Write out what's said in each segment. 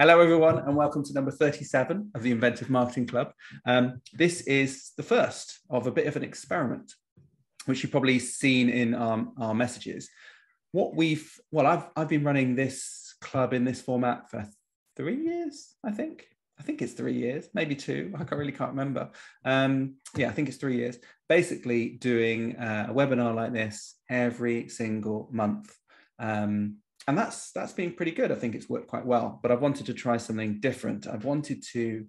Hello, everyone, and welcome to number 37 of the Inventive Marketing Club. Um, this is the first of a bit of an experiment, which you've probably seen in um, our messages. What we've, well, I've, I've been running this club in this format for three years, I think. I think it's three years, maybe two. I really can't remember. Um, yeah, I think it's three years. Basically, doing uh, a webinar like this every single month. Um, and that's that's been pretty good. I think it's worked quite well. But I've wanted to try something different. I've wanted to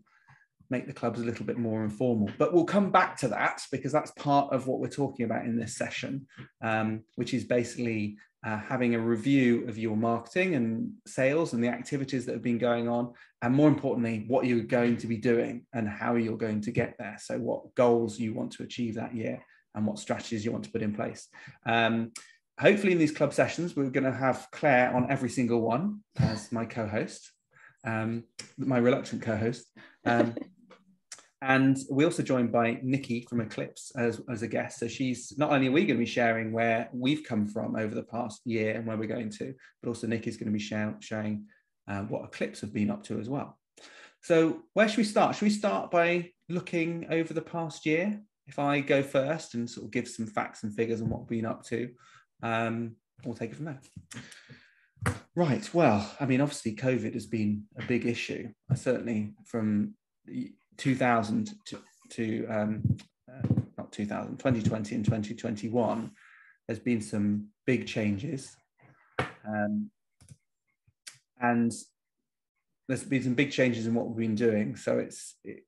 make the clubs a little bit more informal. But we'll come back to that because that's part of what we're talking about in this session, um, which is basically uh, having a review of your marketing and sales and the activities that have been going on, and more importantly, what you're going to be doing and how you're going to get there. So, what goals you want to achieve that year and what strategies you want to put in place. Um, hopefully, in these club sessions, we're going to have Claire on every single one as my co host, um, my reluctant co host. Um, and we're also joined by Nicky from Ecl-ips as, as a guest. So she's not only are we going to be sharing where we've come from over the past year and where we're going to, but also Nicky's going to be share, sharing uh, what Ecl-ips have been up to as well. So where should we start? Should we start by looking over the past year? If I go first and sort of give some facts and figures on what we've been up to, um, we'll take it from there. Right. Well, I mean, obviously, COVID has been a big issue. Certainly, from 2000 to, to um, uh, not 2000, 2020 and 2021, there's been some big changes. Um, and there's been some big changes in what we've been doing. So it's it,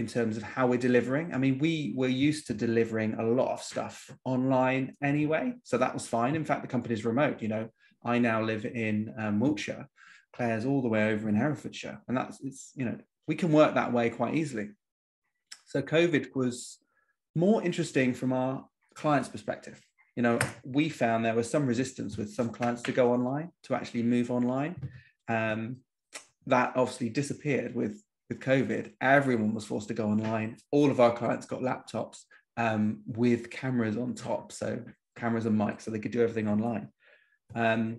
in terms of how we're delivering. I mean, we were used to delivering a lot of stuff online anyway, so that was fine. In fact, the company's remote. You know, I now live in um, Wiltshire. Claire's all the way over in Herefordshire, and that's it's you know we can work that way quite easily. So COVID was more interesting from our clients' perspective. You know, we found there was some resistance with some clients to go online, to actually move online. Um, that obviously disappeared with with COVID. Everyone was forced to go online. All of our clients got laptops um, with cameras on top, so cameras and mics, so they could do everything online. Um,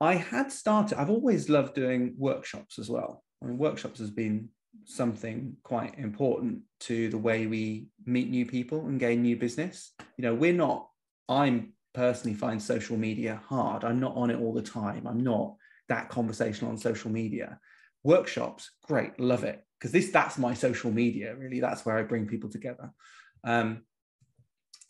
I had started. I've always loved doing workshops as well. I mean, workshops has been something quite important to the way we meet new people and gain new business. You know, we're not, I'm personally find social media hard. I'm not on it all the time. I'm not that conversational on social media. Workshops, great, love it. Because this that's my social media, really. That's where I bring people together. Um,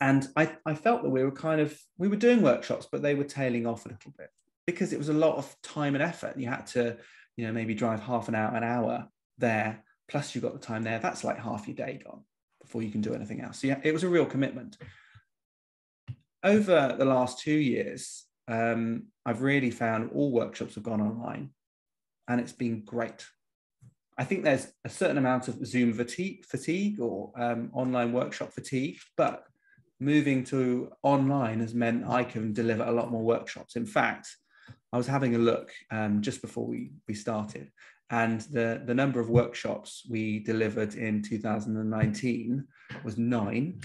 and I, I felt that we were kind of we were doing workshops, but they were tailing off a little bit because it was a lot of time and effort. You had to you know, maybe drive half an hour, an hour there, plus you've got the time there, that's like half your day gone before you can do anything else. So yeah, it was a real commitment. Over the last two years, um, I've really found all workshops have gone online and it's been great. I think there's a certain amount of Zoom fatigue, or um, online workshop fatigue, but moving to online has meant I can deliver a lot more workshops. In fact, I was having a look um, just before we, we started, and the, the number of workshops we delivered in 2019 was nine.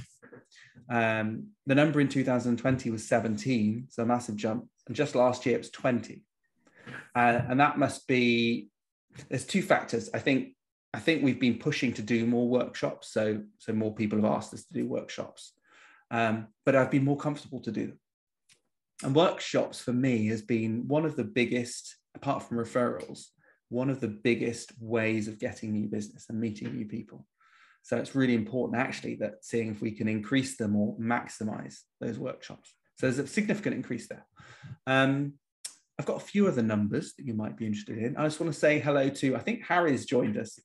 Um, the number in 2020 was 17, so a massive jump. And just last year it was 20. Uh, and that must be, there's two factors. I think I think we've been pushing to do more workshops, so so more people have asked us to do workshops, um, but I've been more comfortable to do them. And workshops for me has been one of the biggest apart from referrals one of the biggest ways of getting new business and meeting new people. So it's really important actually that seeing if we can increase them or maximize those workshops. So there's a significant increase there. Um, i've got a few other numbers that you might be interested in i just want to say hello to i think harry's joined us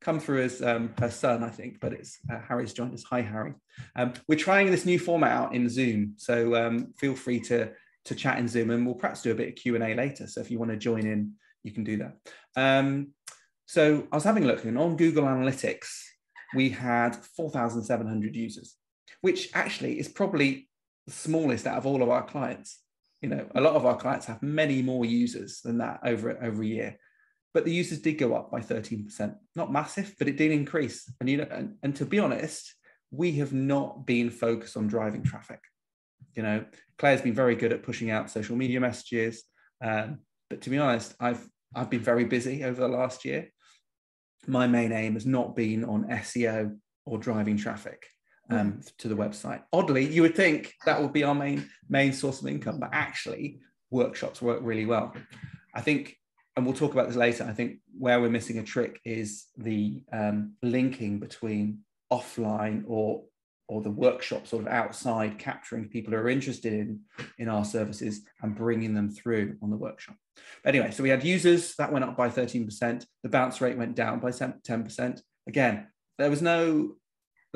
come through as um, her son, I think, but it's uh, Harry's joined us. Hi, Harry. Um, we're trying this new format out in Zoom, so um, feel free to to chat in Zoom, and we'll perhaps do a bit of Q and A later. So if you want to join in, you can do that. Um, so I was having a look, and on Google Analytics, we had 4,700 users, which actually is probably the smallest out of all of our clients. You know, a lot of our clients have many more users than that over over a year but the users did go up by 13%. Not massive, but it did increase. And you know, and, and to be honest, we have not been focused on driving traffic. You know, Claire's been very good at pushing out social media messages. Um, but to be honest, I've I've been very busy over the last year. My main aim has not been on SEO or driving traffic um, mm. to the website. Oddly, you would think that would be our main main source of income, but actually, workshops work really well. I think, and we'll talk about this later. I think where we're missing a trick is the um, linking between offline or or the workshop sort of outside capturing people who are interested in in our services and bringing them through on the workshop but anyway so we had users that went up by 13% the bounce rate went down by 10% again there was no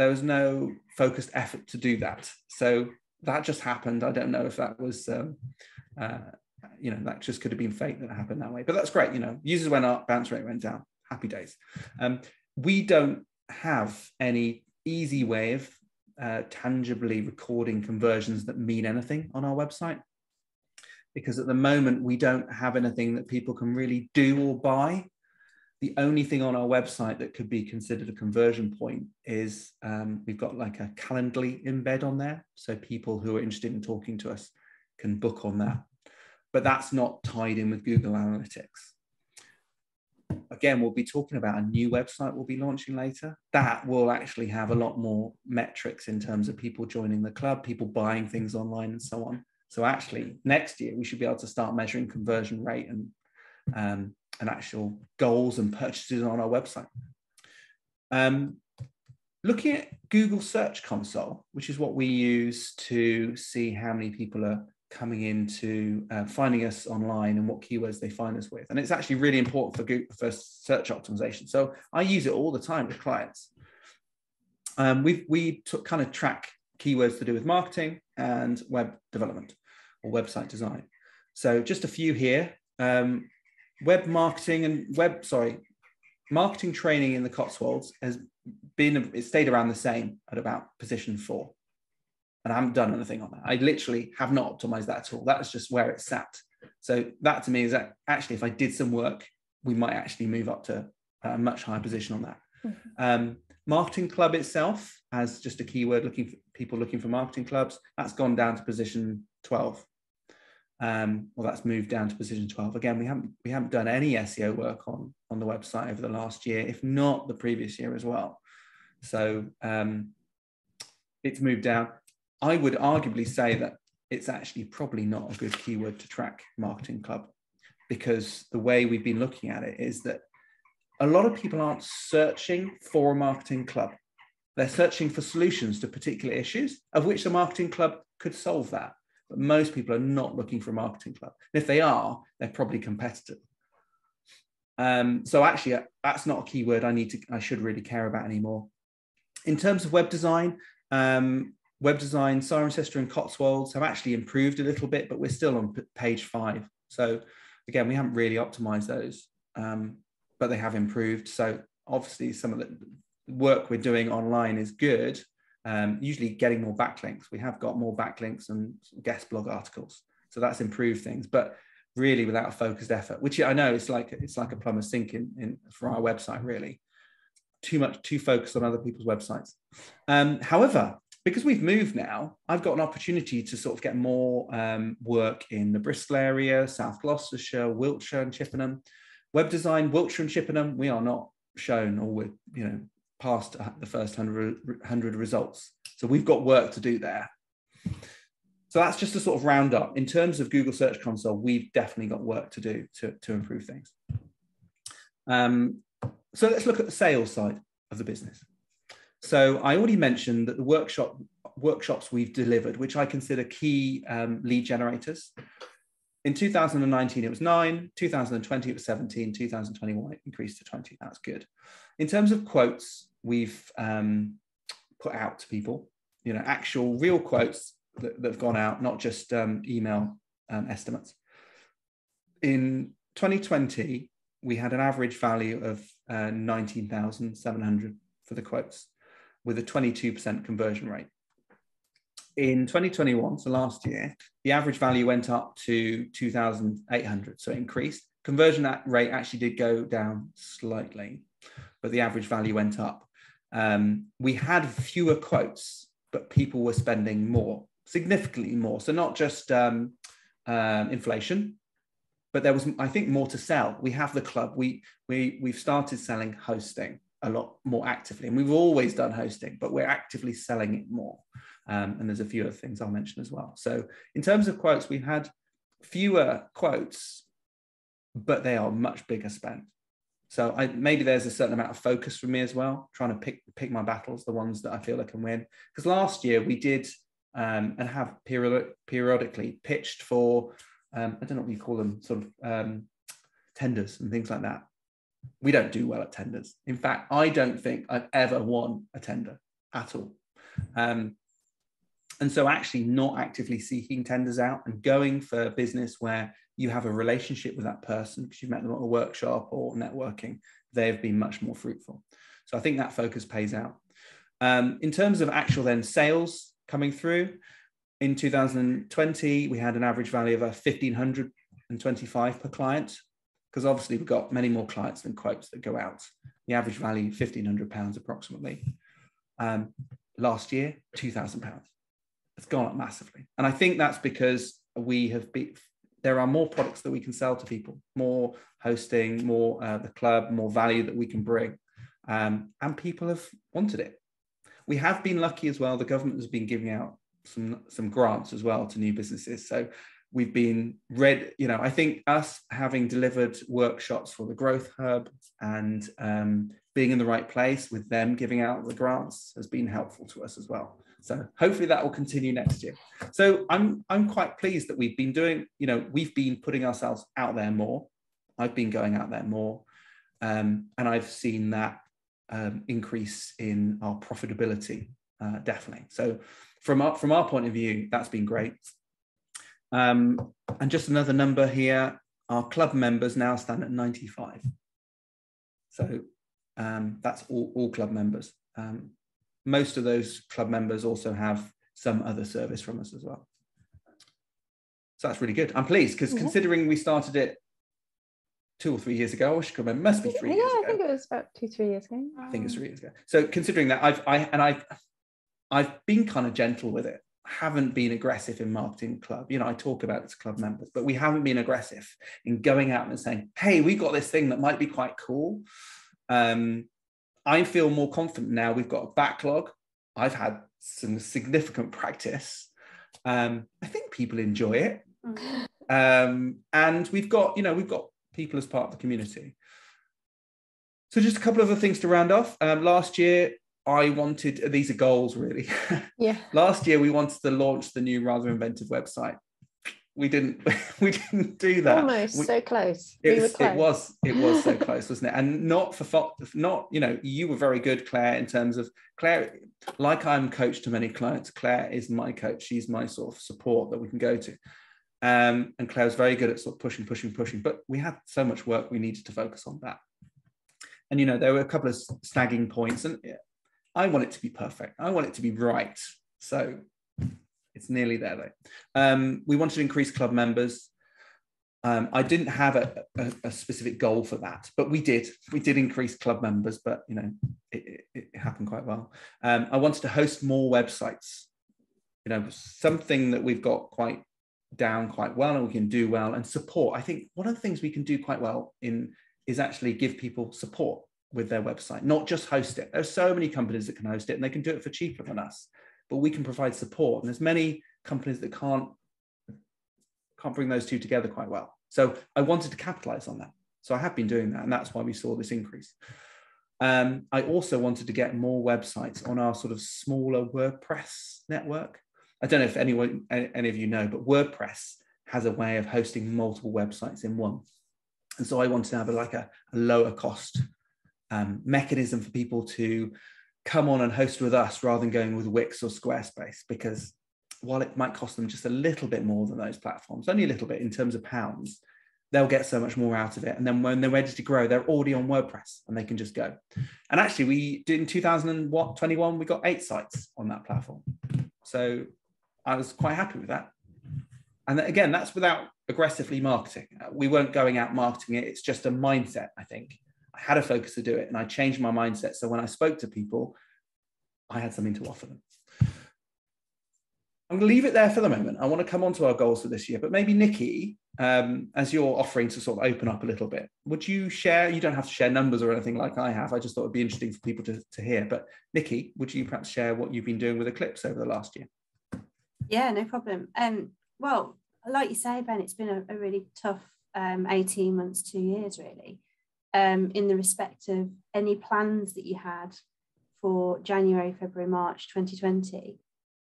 there was no focused effort to do that so that just happened i don't know if that was um, uh, you know that just could have been fate that happened that way but that's great you know users went up bounce rate went down happy days um, we don't have any easy way of uh, tangibly recording conversions that mean anything on our website. Because at the moment, we don't have anything that people can really do or buy. The only thing on our website that could be considered a conversion point is um, we've got like a Calendly embed on there. So people who are interested in talking to us can book on that. But that's not tied in with Google Analytics again, we'll be talking about a new website we'll be launching later. That will actually have a lot more metrics in terms of people joining the club, people buying things online, and so on. So actually, next year we should be able to start measuring conversion rate and um, and actual goals and purchases on our website. Um, looking at Google Search Console, which is what we use to see how many people are coming into uh, finding us online and what keywords they find us with. And it's actually really important for Google, for search optimization. So I use it all the time with clients. Um, we we took kind of track keywords to do with marketing and web development or website design. So just a few here. Um, web marketing and web, sorry, marketing training in the Cotswolds has been, it stayed around the same at about position four and I haven't done anything on that. I literally have not optimized that at all. That's just where it sat. So that to me is that actually, if I did some work, we might actually move up to a much higher position on that. Mm-hmm. Um, marketing club itself as just a keyword looking for people looking for marketing clubs. That's gone down to position 12. Um, well, that's moved down to position 12. Again, we haven't we haven't done any SEO work on on the website over the last year, if not the previous year as well. So um, it's moved down. I would arguably say that it's actually probably not a good keyword to track marketing club because the way we've been looking at it is that a lot of people aren't searching for a marketing club. They're searching for solutions to particular issues, of which the marketing club could solve that. But most people are not looking for a marketing club. And if they are, they're probably competitive. Um, so actually, that's not a keyword I need to, I should really care about anymore. In terms of web design, um, web design, Cirencester and Cotswolds have actually improved a little bit, but we're still on page five. So again, we haven't really optimized those, um, but they have improved. So obviously some of the work we're doing online is good. Um, usually getting more backlinks. We have got more backlinks and guest blog articles. So that's improved things, but really without a focused effort, which I know it's like it's like a plumber sink in, in for our website, really. Too much, too focused on other people's websites. Um, however, because we've moved now, I've got an opportunity to sort of get more um, work in the Bristol area, South Gloucestershire, Wiltshire, and Chippenham. Web design, Wiltshire and Chippenham, we are not shown, or we're you know past the first 100, 100 results. So we've got work to do there. So that's just a sort of roundup. In terms of Google Search Console, we've definitely got work to do to, to improve things. Um, so let's look at the sales side of the business. So I already mentioned that the workshop workshops we've delivered, which I consider key um, lead generators. In 2019, it was nine, 2020, it was 17, 2021, it increased to 20. That's good. In terms of quotes, we've um, put out to people, you know, actual real quotes that, that have gone out, not just um, email um, estimates. In 2020, we had an average value of uh, 19,700 for the quotes with a 22% conversion rate. In 2021, so last year, the average value went up to 2,800, so it increased. Conversion rate actually did go down slightly, but the average value went up. Um, we had fewer quotes, but people were spending more, significantly more. So not just um, um, inflation, but there was, I think, more to sell. We have the club. We we we've started selling hosting a lot more actively, and we've always done hosting, but we're actively selling it more. Um, and there's a few other things I'll mention as well. So in terms of quotes, we've had fewer quotes, but they are much bigger spent. So I, maybe there's a certain amount of focus for me as well, trying to pick pick my battles, the ones that I feel I can win. Because last year we did um, and have period, periodically pitched for um, I don't know what you call them, sort of um, tenders and things like that. We don't do well at tenders. In fact, I don't think I've ever won a tender at all. Um, and so, actually, not actively seeking tenders out and going for business where you have a relationship with that person because you've met them at a workshop or networking, they have been much more fruitful. So, I think that focus pays out. Um, in terms of actual then sales coming through, in 2020, we had an average value of 1,525 per client because obviously we've got many more clients than quotes that go out. The average value, 1,500 pounds approximately. Um, last year, 2,000 pounds it's gone up massively. And I think that's because we have been, there are more products that we can sell to people, more hosting, more uh, the club, more value that we can bring. Um, and people have wanted it. We have been lucky as well. The government has been giving out some some grants as well to new businesses. So we've been read, you know, I think us having delivered workshops for the Growth Hub and um, being in the right place with them giving out the grants has been helpful to us as well. So hopefully that will continue next year. So I'm I'm quite pleased that we've been doing, you know, we've been putting ourselves out there more. I've been going out there more, um, and I've seen that um, increase in our profitability uh, definitely. So from our from our point of view, that's been great. Um, and just another number here: our club members now stand at 95. So um, that's all, all club members. Um, most of those club members also have some other service from us as well. So that's really good. I'm pleased because mm-hmm. considering we started it two or three years ago, I should remember, must be three yeah, years ago. I think it was about two, three years ago. I think it's three years ago. So considering that I've I and I've I've been kind of gentle with it. haven't been aggressive in marketing club. You know, I talk about it to club members, but we haven't been aggressive in going out and saying, hey, we got this thing that might be quite cool. Um, I feel more confident now. We've got a backlog. I've had some significant practice. Um, I think people enjoy it. Mm. Um, and we've got, you know, we've got people as part of the community. So just a couple of other things to round off. Um, last year, I wanted these are goals really. Yeah. last year we wanted to launch the new rather inventive website we didn't we didn't do that. Almost we, so close. It, was, it was it was so close wasn't it? And not for not you know you were very good claire in terms of claire like i'm coach to many clients claire is my coach. She's my sort of support that we can go to. Um, and claire was very good at sort of pushing pushing pushing but we had so much work we needed to focus on that. And you know there were a couple of snagging points and i want it to be perfect. I want it to be right. So it's nearly there though. Um, we wanted to increase club members. Um, I didn't have a, a, a, specific goal for that, but we did. We did increase club members, but you know, it, it, it happened quite well. Um, I wanted to host more websites. You know, something that we've got quite down quite well and we can do well and support. I think one of the things we can do quite well in is actually give people support with their website, not just host it. There's so many companies that can host it and they can do it for cheaper than us but we can provide support. And there's many companies that can't can't bring those two together quite well. So I wanted to capitalize on that. So I have been doing that, and that's why we saw this increase. Um, I also wanted to get more websites on our sort of smaller WordPress network. I don't know if anyone, any of you know, but WordPress has a way of hosting multiple websites in one. And so I wanted to have a, like a, a lower cost um, mechanism for people to come on and host with us rather than going with Wix or Squarespace because while it might cost them just a little bit more than those platforms, only a little bit in terms of pounds, they'll get so much more out of it. And then when they're ready to grow, they're already on WordPress and they can just go. And actually, we did in 2021, we got eight sites on that platform. So I was quite happy with that. And again, that's without aggressively marketing. Uh, we weren't going out marketing it. It's just a mindset, I think. Had a focus to do it and I changed my mindset. So when I spoke to people, I had something to offer them. I'm going to leave it there for the moment. I want to come on to our goals for this year, but maybe Nicky, um, as you're offering to sort of open up a little bit, would you share? You don't have to share numbers or anything like I have. I just thought it'd be interesting for people to, to hear. But Nicky, would you perhaps share what you've been doing with Ecl-ips over the last year? Yeah, no problem. Um, well, like you say, Ben, it's been a, a really tough um, 18 months, two years, really, um, in the respect of any plans that you had for January, February, March 2020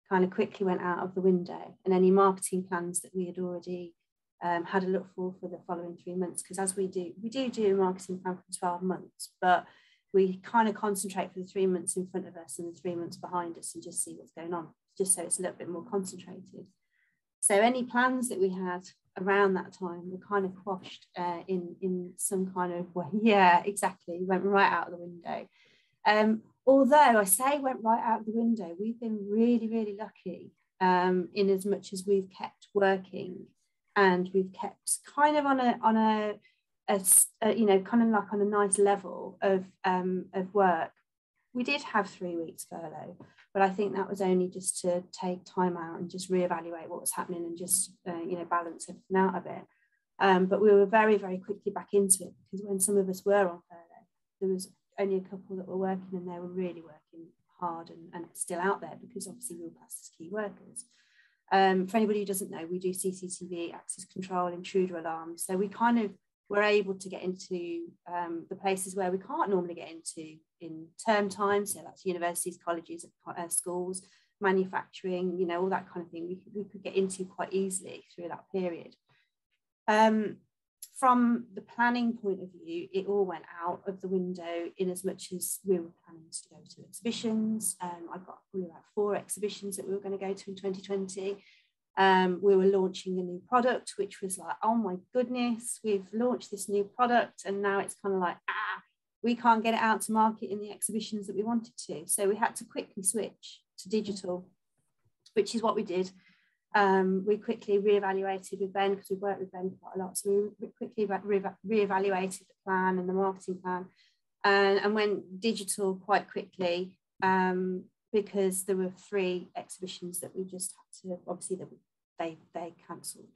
kind of quickly went out of the window. And any marketing plans that we had already um, had a look for for the following three months. Because as we do we do do a marketing plan for 12 months but we kind of concentrate for the three months in front of us and the three months behind us and just see what's going on just so it's a little bit more concentrated. So any plans that we had around that time were kind of quashed uh, in in some kind of way. Yeah exactly. Went right out of the window. Um, although I say went right out of the window, we've been really, really lucky um, in as much as we've kept working and we've kept kind of on a on a, a, a you know kind of like on a nice level of um, of work. We did have three weeks furlough, but I think that was only just to take time out and just reevaluate what was happening and just uh, you know balance everything out of it. Um, but we were very very quickly back into it because when some of us were on furlough, there was only a couple that were working and they were really working hard and, and still out there because obviously we were classed as key workers. Um, for anybody who doesn't know, we do CCTV, access control, intruder alarms. So we kind of were able to get into um, the places where we can't normally get into in term time. So that's universities, colleges, uh, schools, manufacturing, you know, all that kind of thing. We, we could get into quite easily through that period. Um, from the planning point of view, it all went out of the window in as much as we were planning to go to exhibitions. Um, I've got probably about four exhibitions that we were going to go to in 2020. Um, we were launching a new product, which was like, oh my goodness, we've launched this new product. And now it's kind of like, ah, we can't get it out to market in the exhibitions that we wanted to. So we had to quickly switch to digital, which is what we did. Um, we quickly re-evaluated with Ben because we worked with Ben quite a lot. So we quickly re-evaluated the plan and the marketing plan and, and went digital quite quickly um, because there were three exhibitions that we just had to, obviously that they, they cancelled.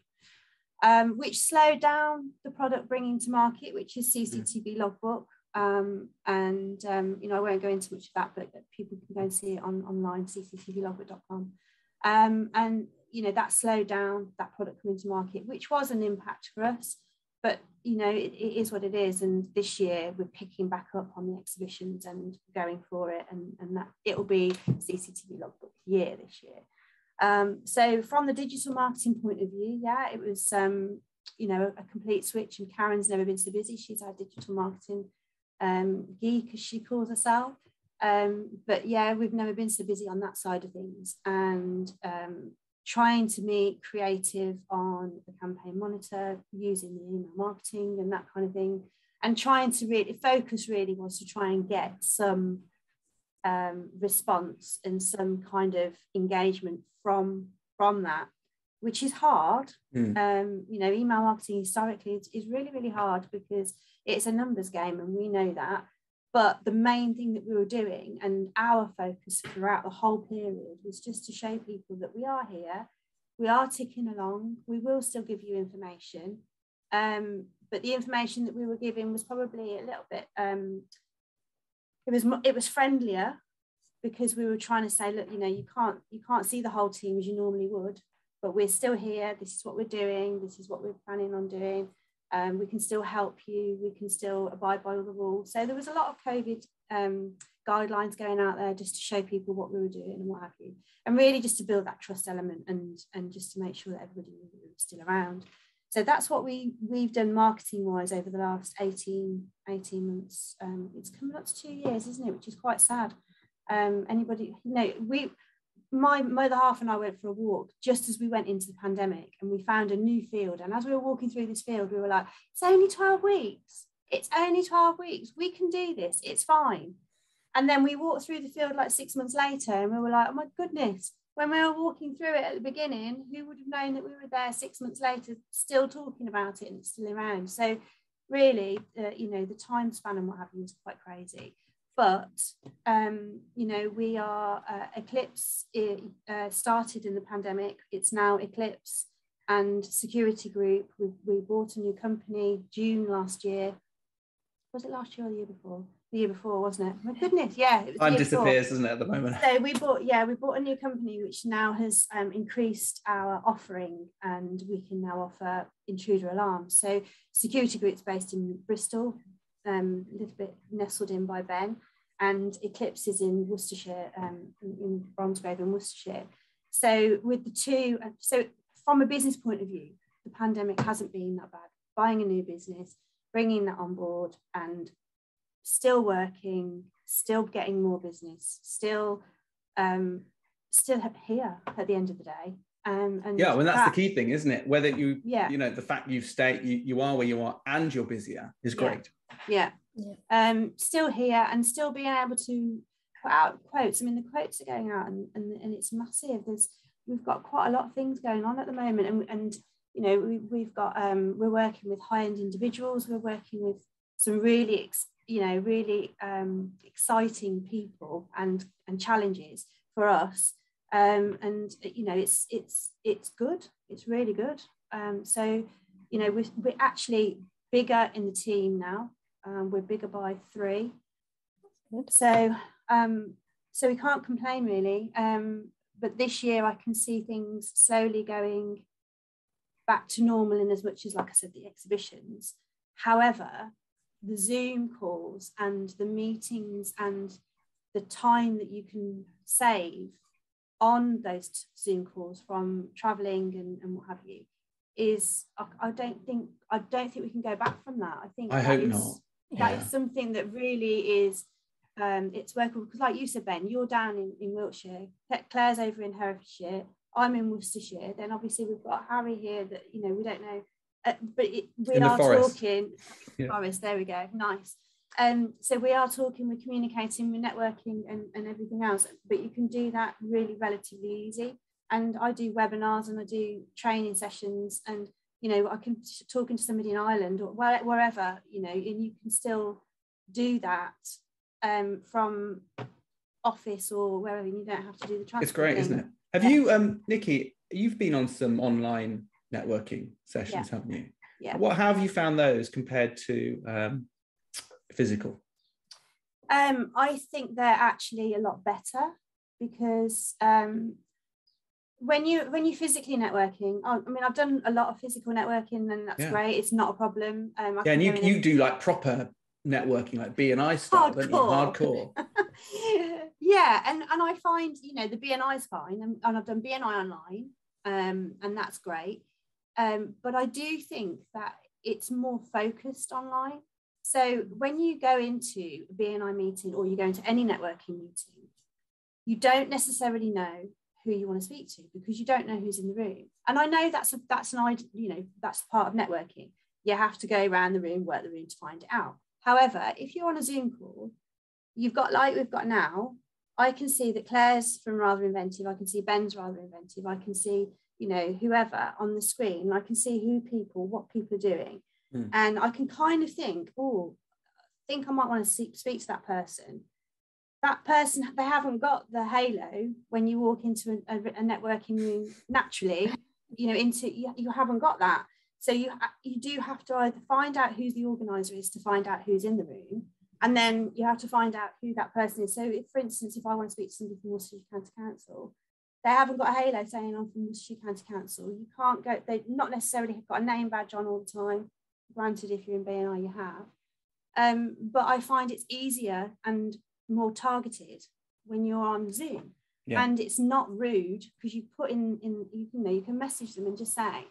Um, which slowed down the product bringing to market, which is CCTV logbook. Um, and um, you know, I won't go into much of that, but people can go and see it on online, cctvlogbook.com. Um, and you know that slowed down that product coming to market which was an impact for us but you know it, it is what it is and this year we're picking back up on the exhibitions and going for it and, and that it will be cctv logbook year this year um, so from the digital marketing point of view yeah it was um, you know a complete switch and karen's never been so busy. She's our digital marketing um, geek as she calls herself. Um, but yeah we've never been so busy on that side of things. And um, trying to meet creative on the campaign monitor using the email marketing and that kind of thing and trying to really focus really was to try and get some um, response and some kind of engagement from from that which is hard mm. um, you know email marketing historically is, is really really hard because it's a numbers game and we know that but the main thing that we were doing and our focus throughout the whole period was just to show people that we are here, we are ticking along, we will still give you information. Um, but the information that we were giving was probably a little bit, um, it was it was friendlier because we were trying to say, look, you know, you can't you can't see the whole team as you normally would, but we're still here. This is what we're doing. This is what we're planning on doing um, we can still help you, we can still abide by all the rules. So there was a lot of COVID um, guidelines going out there just to show people what we were doing and what have you. And really just to build that trust element and, and just to make sure that everybody was still around. So that's what we, we've done marketing wise over the last 18, 18 months. Um, it's coming up to two years, isn't it? Which is quite sad. Um, anybody, you know, we, my, my other half and I went for a walk just as we went into the pandemic and we found a new field. And as we were walking through this field, we were like, it's only 12 weeks. It's only 12 weeks. We can do this. It's fine. And then we walked through the field like six months later and we were like, oh my goodness, when we were walking through it at the beginning, who would have known that we were there six months later, still talking about it and still around? So, really, uh, you know, the time span and what you was quite crazy. But um, you know we are uh, ecl-ips it, uh, started in the pandemic. It's now ecl-ips and security group. We, we bought a new company june last year. Was it last year or the year before the year before wasn't it my goodness yeah it time disappears doesn't it at the moment so we bought yeah we bought a new company which now has um, increased our offering and we can now offer intruder alarms so security group's based in bristol um, a little bit nestled in by Ben, and Ecl-ips is in Worcestershire, um, in Bromsgrove in Worcestershire. So with the two, uh, so from a business point of view, the pandemic hasn't been that bad. Buying a new business, bringing that on board, and still working, still getting more business, still, um, still here at the end of the day. Um, and yeah, well, that's that, the key thing, isn't it? Whether you, yeah. you know, the fact you stay, you, you are where you are, and you're busier is great. Yeah. yeah. Um, still here and still being able to put out quotes. I mean, the quotes are going out and, and, and it's massive. There's we've got quite a lot of things going on at the moment. And, and you know, we, we've got um, we're working with high-end individuals, we're working with some really you know, really um, exciting people and and challenges for us. Um, and you know, it's it's it's good. It's really good. Um, so, you know, we're, we're actually bigger in the team now. Um, we're bigger by three. So, um, so we can't complain really. Um, but this year I can see things slowly going back to normal in as much as, like I said, the exhibitions. However, the Zoom calls and the meetings and the time that you can save on those Zoom calls from traveling and, and what have you is I, I, don't think I don't think we can go back from that. I think I hope is, not that yeah. is something that really is um, it's workable because like you said ben you're down in, in wiltshire claire's over in herefordshire i'm in worcestershire then obviously we've got harry here that you know we don't know uh, but it, we are talking yeah. forest there we go nice um, so we are talking we're communicating we're networking and, and everything else but you can do that really relatively easy and i do webinars and i do training sessions and you know i can talking to somebody in ireland or wherever you know and you can still do that um, from office or wherever you don't have to do the transport it's great thing. isn't it have yeah. you um nicky you've been on some online networking sessions yeah. haven't you? Yeah. What have you found those compared to um, physical? Um, I think they're actually a lot better because um, when you when you physically networking oh, i mean i've done a lot of physical networking and that's yeah. great it's not a problem. Um, yeah and you, you do like proper networking like bni style hardcore, hardcore. yeah and and i find you know the bni is fine and, and i've done bni online um, and that's great um, but i do think that it's more focused online so when you go into a bni meeting or you go into any networking meeting you don't necessarily know who you want to speak to because you don't know who's in the room. And I know that's a, that's an idea, you know, that's part of networking. You have to go around the room, work the room to find it out. However, if you're on a Zoom call, you've got like we've got now, I can see that Claire's from Rather Inventive, I can see Ben's Rather Inventive, I can see, you know, whoever on the screen, I can see who people, what people are doing. Mm. And I can kind of think, oh, I think I might want to speak, speak to that person that person they haven't got the halo when you walk into a, a networking room naturally you know into you, you haven't got that so you you do have to either find out who the organizer is to find out who's in the room and then you have to find out who that person is so if for instance if i want to speak to somebody from worcestershire county council they haven't got a halo saying i'm from worcestershire county council you can't go they've not necessarily have got a name badge on all the time granted if you're in bni you have um, but i find it's easier and more targeted when you're on Zoom. Yeah. And it's not rude because you put in, in you know, you can message them and just say,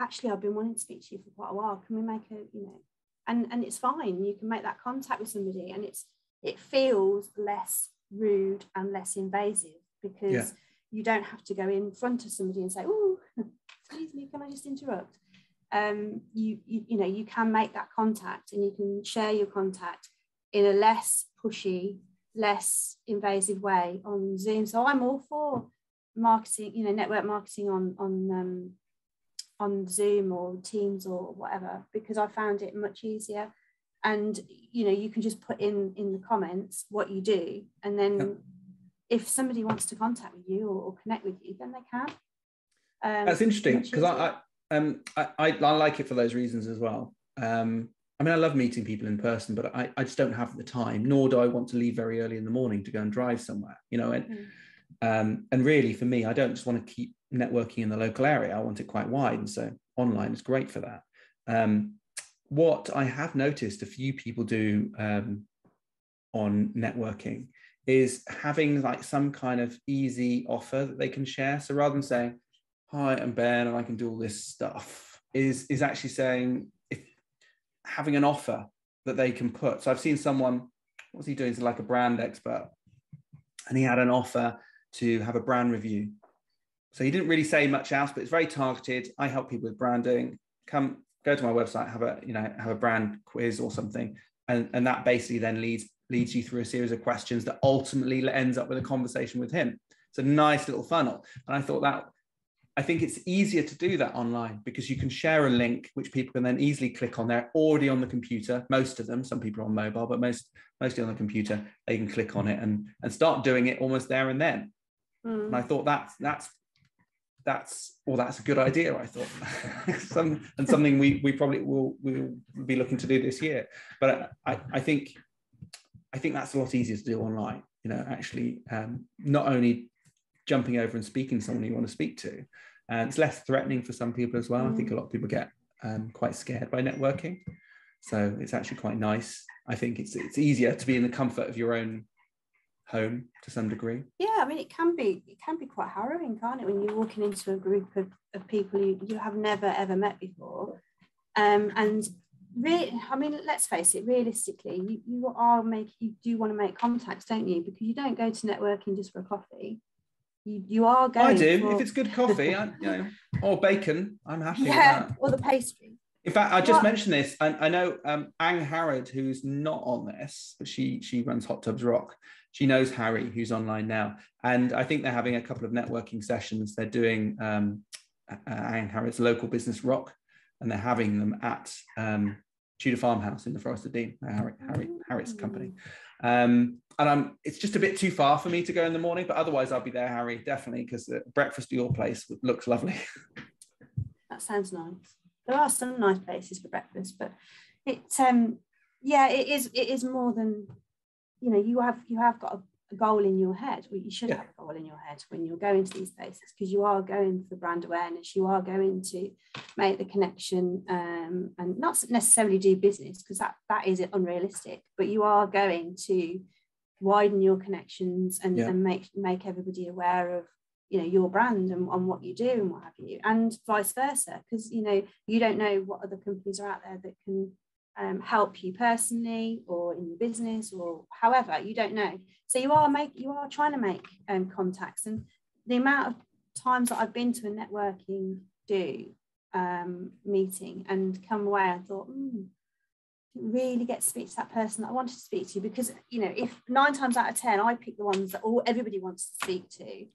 actually, I've been wanting to speak to you for quite a while. Can we make a, you know, and, and it's fine. You can make that contact with somebody and it's, it feels less rude and less invasive because yeah. You don't have to go in front of somebody and say, oh, excuse me, can I just interrupt? Um, you, you, you know, you can make that contact and you can share your contact in a less pushy, less invasive way on Zoom. So I'm all for marketing, you know, network marketing on on um, on Zoom or Teams or whatever because I found it much easier. and you know you can just put in in the comments what you do and then. If somebody wants to contact with you or, or connect with you then they can um, that's interesting because I, I, um I, I, I like it for those reasons as well um I mean, I love meeting people in person, but I, I just don't have the time, nor do I want to leave very early in the morning to go and drive somewhere, you know. And mm. um, and really, for me, I don't just want to keep networking in the local area. I want it quite wide, and so online is great for that. Um, what I have noticed a few people do um, on networking is having like some kind of easy offer that they can share. So rather than saying, "Hi, I'm Ben, and I can do all this stuff," is is actually saying if having an offer that they can put. So I've seen someone, what's he doing? He's like a brand expert, and he had an offer to have a brand review. So he didn't really say much else, but it's very targeted. I help people with branding. Come go to my website, have a you know have a brand quiz or something, and and that basically then leads leads you through a series of questions that ultimately ends up with a conversation with him. It's a nice little funnel, and I thought that I think it's easier to do that online because you can share a link which people can then easily click on. They're already on the computer, most of them. Some people are on mobile, but most mostly on the computer. They can click on it and and start doing it almost there and then. Mm. And I thought that's that's that's well that's a good idea i thought some and something we we probably will we will be looking to do this year but i i think i think that's a lot easier to do online you know actually um, not only jumping over and speaking to someone you want to speak to and it's less threatening for some people as well mm. i think a mm. lot of people get um, quite scared by networking so it's actually quite nice i think it's it's easier to be in the comfort of your own home to some degree yeah i mean it can be it can be quite harrowing can't it when you're walking into a group of, of people you, you have never ever met before um, and really i mean let's face it realistically you, you are make you do want to make contacts don't you because you don't go to networking just for a coffee you, you are going i do for... if it's good coffee I, you know or bacon i'm happy yeah or the pastry in fact, I just what? mentioned this. I, I know um, Ang Harrod, who's not on this, but she she runs Hot Tubs Rock she knows Harry, who's online now. And I think they're having a couple of networking sessions. They're doing um, Anne Harriet's local business rock, and they're having them at um, Tudor Farmhouse in the Forest of Dean, Harry, Harry, Harriet's company. Um, and I'm, it's just a bit too far for me to go in the morning, but otherwise I'll be there, Harry, definitely, because the breakfast at your place looks lovely. that sounds nice. There are some nice places for breakfast, but it, um, yeah, it is, it is more than you know you have you have got a goal in your head well, you should yeah. have a goal in your head when you're going to these places because you are going for brand awareness you are going to make the connection um, and not necessarily do business because that that is unrealistic but you are going to widen your connections and, yeah. and make make everybody aware of you know your brand and, and what you do and what have you and vice versa because you know you don't know what other companies are out there that can um, help you personally or in your business or however you don't know. So you are make you are trying to make um, contacts and the amount of times that I've been to a networking do um, meeting and come away I thought mm, really get to speak to that person that I wanted to speak to because you know if nine times out of ten I pick the ones that all everybody wants to speak to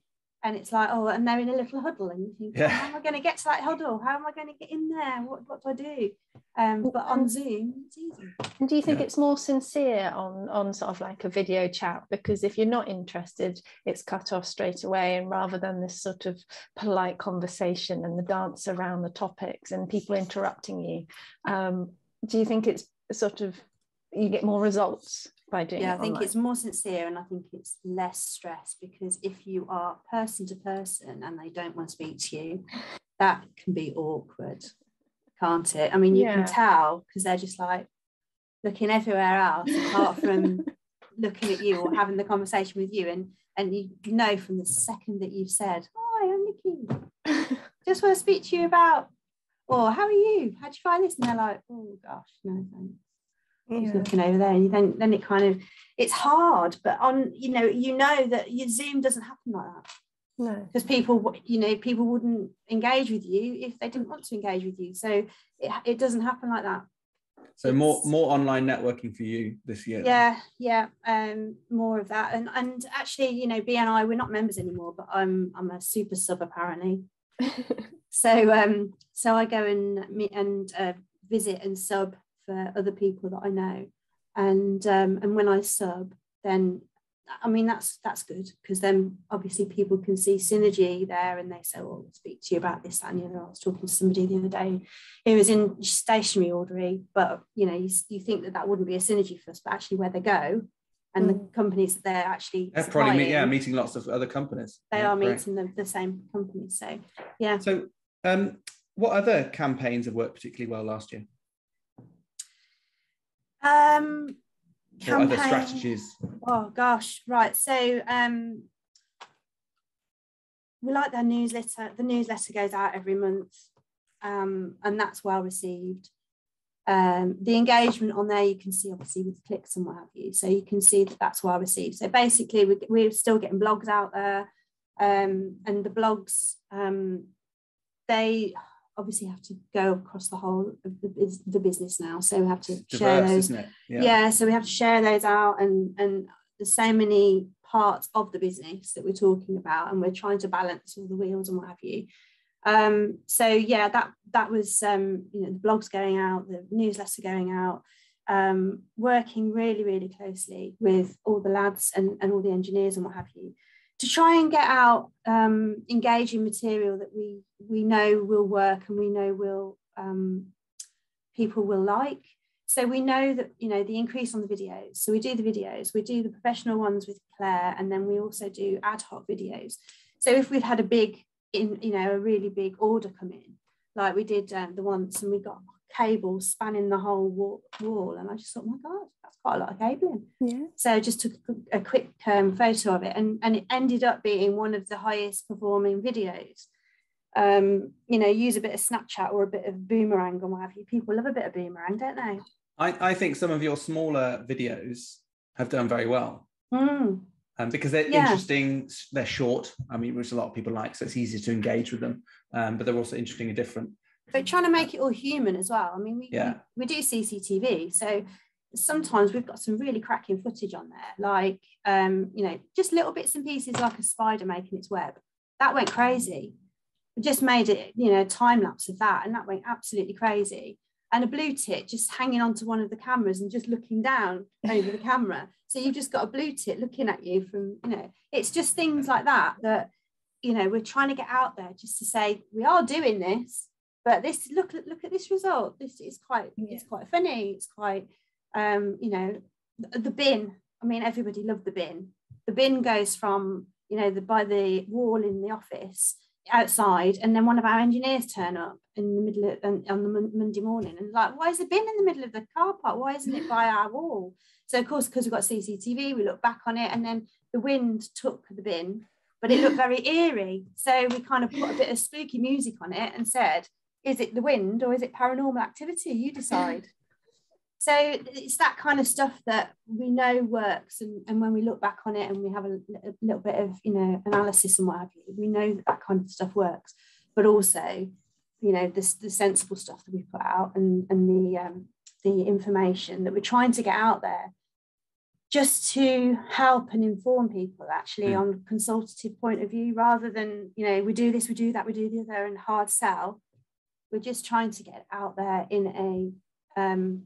and it's like oh and they're in a little huddle and you think yeah. how am i going to get to that huddle? How am i going to get in there? What, what do i do? Um, but on zoom it's easy. And do you think yeah. it's more sincere on on sort of like a video chat? Because if you're not interested it's cut off straight away and rather than this sort of polite conversation and the dance around the topics and people interrupting you um, do you think it's sort of you get more results by doing yeah i think it's more sincere and i think it's less stress because if you are person to person and they don't want to speak to you that can be awkward can't it? I mean you yeah. can tell because they're just like looking everywhere else apart from looking at you or having the conversation with you and and you know from the second that you've said oh, hi i'm nicky. Just want to speak to you about or how are you? How'd you find this? And they're like oh gosh no thanks yeah. looking over there and then then it kind of it's hard but on you know you know that your zoom doesn't happen like that. No. Because people you know people wouldn't engage with you if they didn't want to engage with you. So it, it doesn't happen like that. So it's, more more online networking for you this year. Yeah yeah um more of that. And and actually you know bni we're not members anymore but i'm i'm a super sub apparently. So um so i go and meet and uh, visit and sub for other people that I know. And um, and when I sub, then I mean that's that's good because then obviously people can see synergy there and they say, "Well, I'll speak to you about this." And you know, I was talking to somebody the other day who was in stationery ordery, but you know, you, you think that that wouldn't be a synergy for us, but actually where they go and mm. the companies that they're actually they're probably meet, yeah meeting lots of other companies. They yeah, are meeting the, the same companies. So yeah. So um, what other campaigns have worked particularly well last year? Um, campaign. What other strategies? Oh gosh, right. So um, we like their newsletter. The newsletter goes out every month, um, and that's well received. Um, the engagement on there you can see obviously with clicks and what have you. So you can see that that's well received. So basically, we, we're still getting blogs out there, um, and the blogs um, they obviously have to go across the whole of the, the business now. So we have to Diverse, share those. Yeah. yeah. so we have to share those out and and there's so many parts of the business that we're talking about and we're trying to balance all the wheels and what have you. Um, so yeah, that that was um, you know the blogs going out, the newsletter going out, um, working really really closely with all the lads and, and all the engineers and what have you to try and get out um, engaging material that we we know will work and we know will um, people will like. So we know that you know the increase on the videos. So we do the videos, we do the professional ones with Claire, and then we also do ad hoc videos. So if we've had a big, in you know, a really big order come in, like we did um, the once, and we got cables spanning the whole wall, wall, and I just thought, oh my god, that's quite a lot of cabling. Yeah. So I just took a, quick um, photo of it, and, and it ended up being one of the highest performing videos. Um, you know, use a bit of Snapchat or a bit of boomerang or what have you. People love a bit of boomerang, don't they? I, I think some of your smaller videos have done very well. Mm. Um, because they're yeah. interesting, they're short. I mean, which a lot of people like, so it's easier to engage with them. Um, but they're also interesting and different. But trying to make it all human as well. I mean, we, yeah. we, we do CCTV, so sometimes we've got some really cracking footage on there, like um, you know, just little bits and pieces like a spider making its web. That went crazy. We just made it, you know, time lapse of that, and that went absolutely crazy. And a blue tit just hanging onto one of the cameras and just looking down over the camera. So you've just got a blue tit looking at you from, you know, it's just things like that that, you know, we're trying to get out there just to say we are doing this, but this look look at this result. This is quite yeah. it's quite funny. It's quite um, you know, the, the bin. I mean, everybody loved the bin. The bin goes from, you know, the by the wall in the office outside, and then one of our engineers turn up in the middle of on the Monday morning and like, why is the bin in the middle of the car park? Why isn't it by our wall? So of course, because we've got CCTV, we look back on it, and then the wind took the bin, but it looked very eerie. So we kind of put a bit of spooky music on it and said, is it the wind or is it paranormal activity? You decide so it's that kind of stuff that we know works and, and when we look back on it and we have a, a, little bit of you know analysis and what have you we know that that kind of stuff works but also you know this the sensible stuff that we put out and and the um, the information that we're trying to get out there just to help and inform people actually mm. on a consultative point of view rather than you know we do this we do that we do the other and hard sell we're just trying to get out there in a um,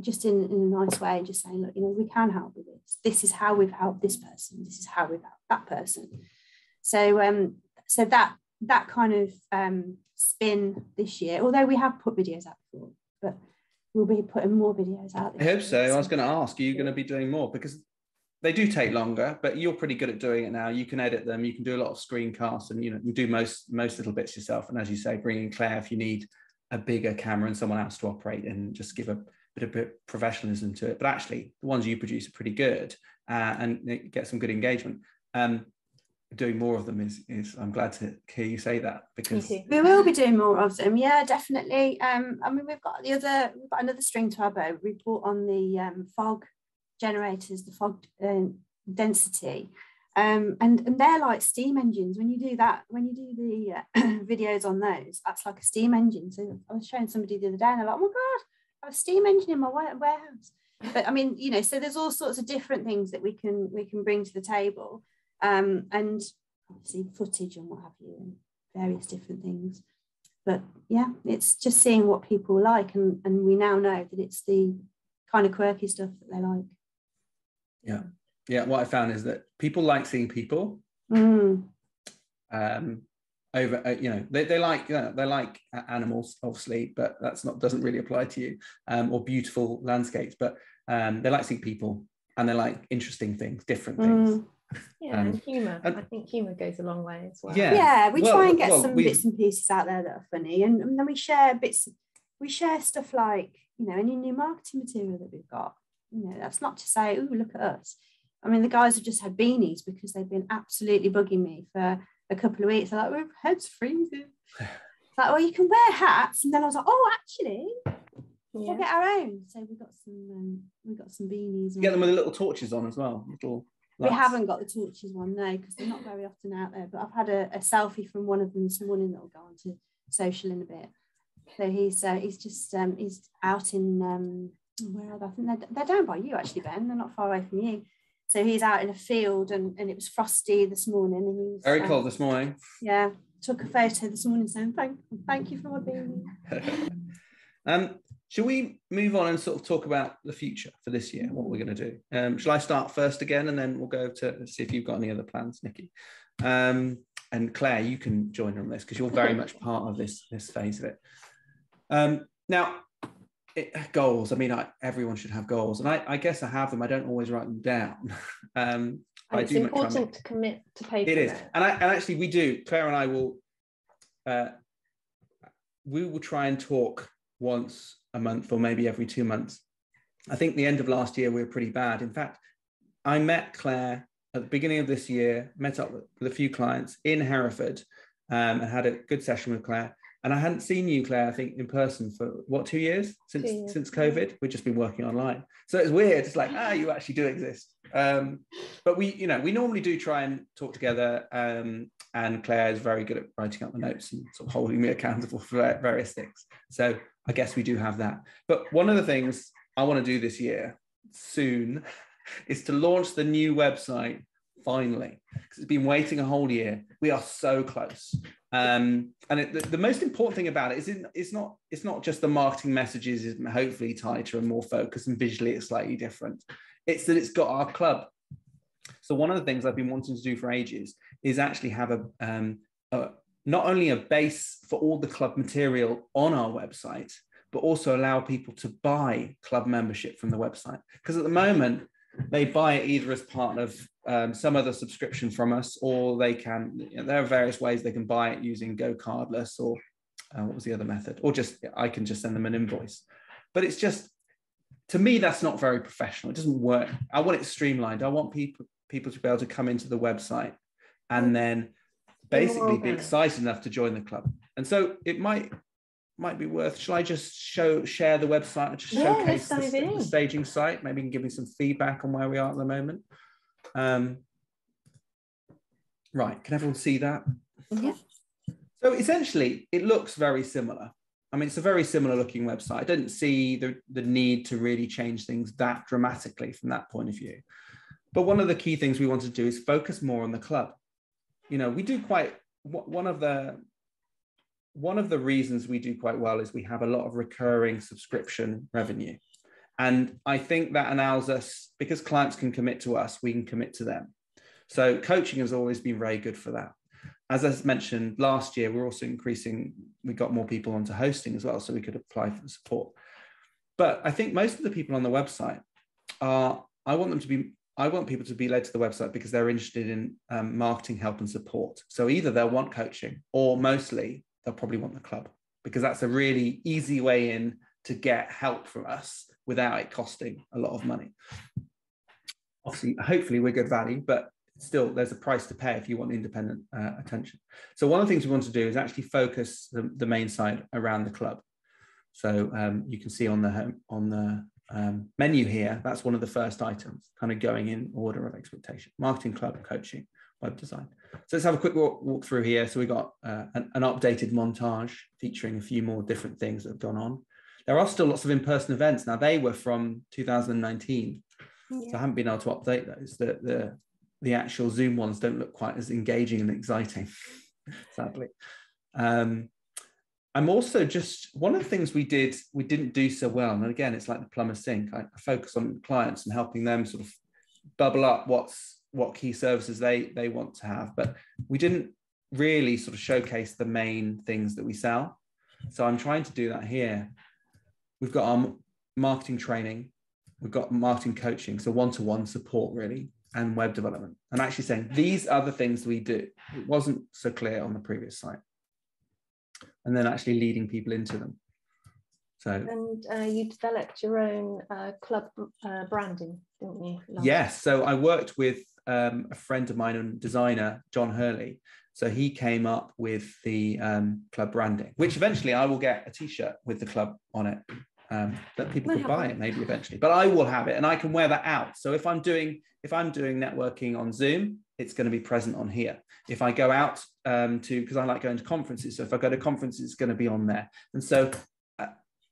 just in, in a nice way, just saying, look, you know, we can help with this. This is how we've helped this person. This is how we've helped that person. So, um, so that that kind of um, spin this year, although we have put videos out before, but we'll be putting more videos out. I hope so. I was going to ask, are you going to be doing more? Because they do take longer, but you're pretty good at doing it now. You can edit them. You can do a lot of screencasts, and you know you do most most little bits yourself. And as you say, bring in Claire if you need a bigger camera and someone else to operate and just give a bit of professionalism to it. But actually, the ones you produce are pretty good uh, and get some good engagement. Um, doing more of them is is I'm glad to hear you say that because we will be doing more of them. Yeah, definitely. Um, I mean, we've got the other we've got another string to our bow. We brought on the um, fog generators, the fog uh, density. Um, and, and they're like steam engines. When you do that, when you do the uh, videos on those, that's like a steam engine. So I was showing somebody the other day, and they're like, "Oh my god, I have a steam engine in my warehouse. But I mean, you know, so there's all sorts of different things that we can we can bring to the table, um, and obviously footage and what have you, and various different things. but yeah, it's just seeing what people like, and and we now know that it's the kind of quirky stuff that they like. Yeah, yeah. What I found is that people like seeing people. Mm. Um, over uh, you know they, they like you know, they like animals obviously but that's not doesn't really apply to you um, or beautiful landscapes but um, they like seeing people and they like interesting things different things Mm. Yeah, Um, and humour. and- I think humour goes a long way as well. Yeah. Yeah, we Well, try and get well, some we- bits and pieces out there that are funny, and, and then we share bits. We share stuff like you know any new marketing material that we've got. You know, that's not to say, oh, look at us. I mean, the guys have just had beanies because they've been absolutely bugging me for a couple of weeks. They're like, we're heads freezing. It's like, well, you can wear hats, and then I was like, oh, actually, we'll get our own. So we got some, um, we got some beanies. you get them with the little torches on as well little we haven't got the torches one, no, because they're not very often out there. But I've had a, a selfie from one of them this morning that will go on to social in a bit. So he's uh, he's just um, he's out in um, where are they? I think they're, they're down by you actually, Ben. They're not far away from you. So he's out in a field and, and it was frosty this morning and he was very um, cold this morning Yeah, took a photo this morning saying thank thank you for my beanie. um, shall we move on and sort of talk about the future for this year, what we're going to do? Um, shall I start first again and then we'll go to see if you've got any other plans, Nicky? Um, and Claire, you can join on this because you're very much part of this, this phase of it. Um, now, it, goals, I mean, I, everyone should have goals. And I, I guess I have them. I don't always write them down. um, I it's important to commit to paper. it is, and I and actually we do. Claire and I will. Uh, we will try and talk once a month or maybe every two months. I think the end of last year we were pretty bad. In fact, I met Claire at the beginning of this year, met up with a few clients in Hereford, um, and had a good session with Claire. And I hadn't seen you, Claire, I think, in person for what two years since Two years, since. COVID. We've just been working online, so it's weird. It's like ah, you actually do exist. Um, but we, you know, we normally do try and talk together. Um, and Claire is very good at writing up the notes and sort of holding me accountable for various things. So I guess we do have that. But one of the things I want to do this year soon is to launch the new website finally because it's been waiting a whole year. We are so close. Um, and it, the, the most important thing about it is it, it's not it's not just the marketing messages is hopefully tighter and more focused and visually it's slightly different. It's that it's got our club. So one of the things I've been wanting to do for ages is actually have a, um, a not only a base for all the club material on our website, but also allow people to buy club membership from the website. Because at the moment, they buy it either as part of um, some other subscription from us, or they can. You know, there are various ways they can buy it using GoCardless, or uh, what was the other method, or just I can just send them an invoice. But it's just to me that's not very professional. It doesn't work. I want it streamlined. I want people people to be able to come into the website and then basically be excited enough to join the club. And so it might might be worth. Shall I just show share the website and just Yeah, showcase the, the staging site? Maybe you can give me some feedback on where we are at the moment. Um, right, can everyone see that? Yeah. So essentially, it looks very similar. I mean, it's a very similar looking website. I didn't see the, the need to really change things that dramatically from that point of view. But one of the key things we want to do is focus more on the club. You know, we do quite one of the one of the reasons we do quite well is we have a lot of recurring subscription revenue. And I think that allows us, because clients can commit to us, we can commit to them. So coaching has always been very good for that. As I mentioned last year, we're also increasing, we got more people onto hosting as well, so we could apply for the support. But I think most of the people on the website are, I want them to be, I want people to be led to the website because they're interested in um, marketing help and support. So either they'll want coaching or mostly they'll probably want the club because that's a really easy way in to get help from us without it costing a lot of money. Obviously, hopefully we're good value, but still there's a price to pay if you want independent uh, attention. So one of the things we want to do is actually focus the, the main site around the club. So um, you can see on the home, on the um, menu here, that's one of the first items, kind of going in order of expectation. Marketing club, coaching, web design. So let's have a quick walk, walk through here. So we got uh, an, an updated montage featuring a few more different things that have gone on. There are still lots of in-person events. Now they were from 2019, so I haven't been able to update those. The, the, the actual Zoom ones don't look quite as engaging and exciting, sadly. Um, I'm also just one of the things we did we didn't do so well, and again, it's like the plumber sink. I, I focus on clients and helping them sort of bubble up what's what key services they they want to have, but we didn't really sort of showcase the main things that we sell. So I'm trying to do that here. We've got our marketing training, we've got marketing coaching, so one-to-one support really, and web development. I'm actually saying these are the things we do. It wasn't so clear on the previous site and then actually leading people into them. So and uh, you developed your own uh, club uh, branding, didn't you? Yes. So I worked with um, a friend of mine and designer, John Hurley. So he came up with the um, club branding, which eventually I will get a T-shirt with the club on it um, that people could buy it maybe eventually. But I will have it, and I can wear that out. So if I'm doing if I'm doing networking on Zoom, it's going to be present on here. If I go out um, to, because I like going to conferences, so if I go to conferences, it's going to be on there. And so, uh,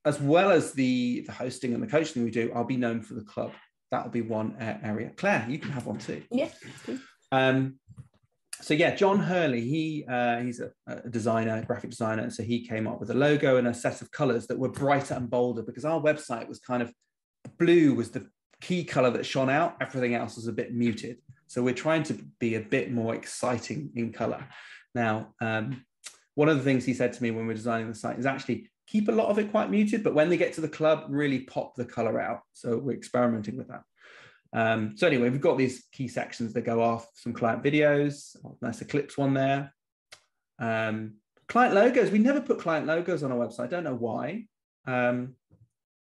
as well as the, the hosting and the coaching we do, I'll be known for the club. That'll be one uh, area. Claire, you can have one too. Yeah. Um, so yeah, John Hurley, he uh, he's a, a, designer, graphic designer, and so he came up with a logo and a set of colors that were brighter and bolder because our website was kind of blue was the key color that shone out. Everything else was a bit muted. So we're trying to be a bit more exciting in color. Now, um, one of the things he said to me when we are designing the site is actually keep a lot of it quite muted, but when they get to the club, really pop the color out. So we're experimenting with that. Um, so anyway, we've got these key sections that go off some client videos, nice Ecl-ips one there. Um, client logos, we never put client logos on our website. I don't know why. Um,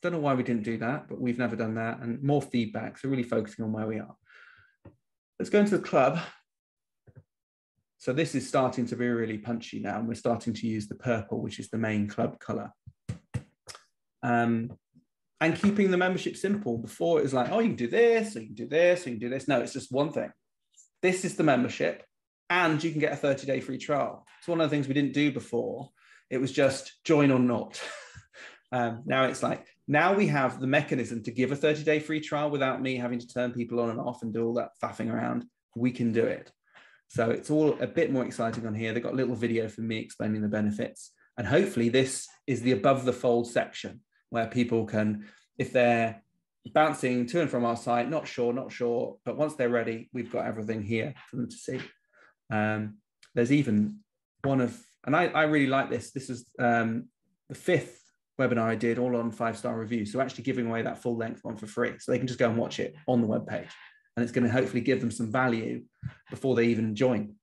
don't know why we didn't do that, but we've never done that. And more feedback. So really focusing on where we are. Let's go into the club. So this is starting to be really punchy now, and we're starting to use the purple, which is the main club color. Um, and keeping the membership simple. Before it was like, oh, you can do this, or you can do this, or you can do this. No, it's just one thing. This is the membership, and you can get a 30 day free trial. It's one of the things we didn't do before. It was just join or not. um, now it's like, now we have the mechanism to give a 30 day free trial without me having to turn people on and off and do all that faffing around. We can do it. So it's all a bit more exciting on here. They've got a little video for me explaining the benefits. And hopefully, this is the above the fold section where people can, if they're bouncing to and from our site, not sure, not sure, but once they're ready, we've got everything here for them to see. Um, there's even one of, and I, I really like this. This is um, the fifth webinar I did all on five star reviews. So actually giving away that full length one for free. So they can just go and watch it on the web page. And it's going to hopefully give them some value before they even join.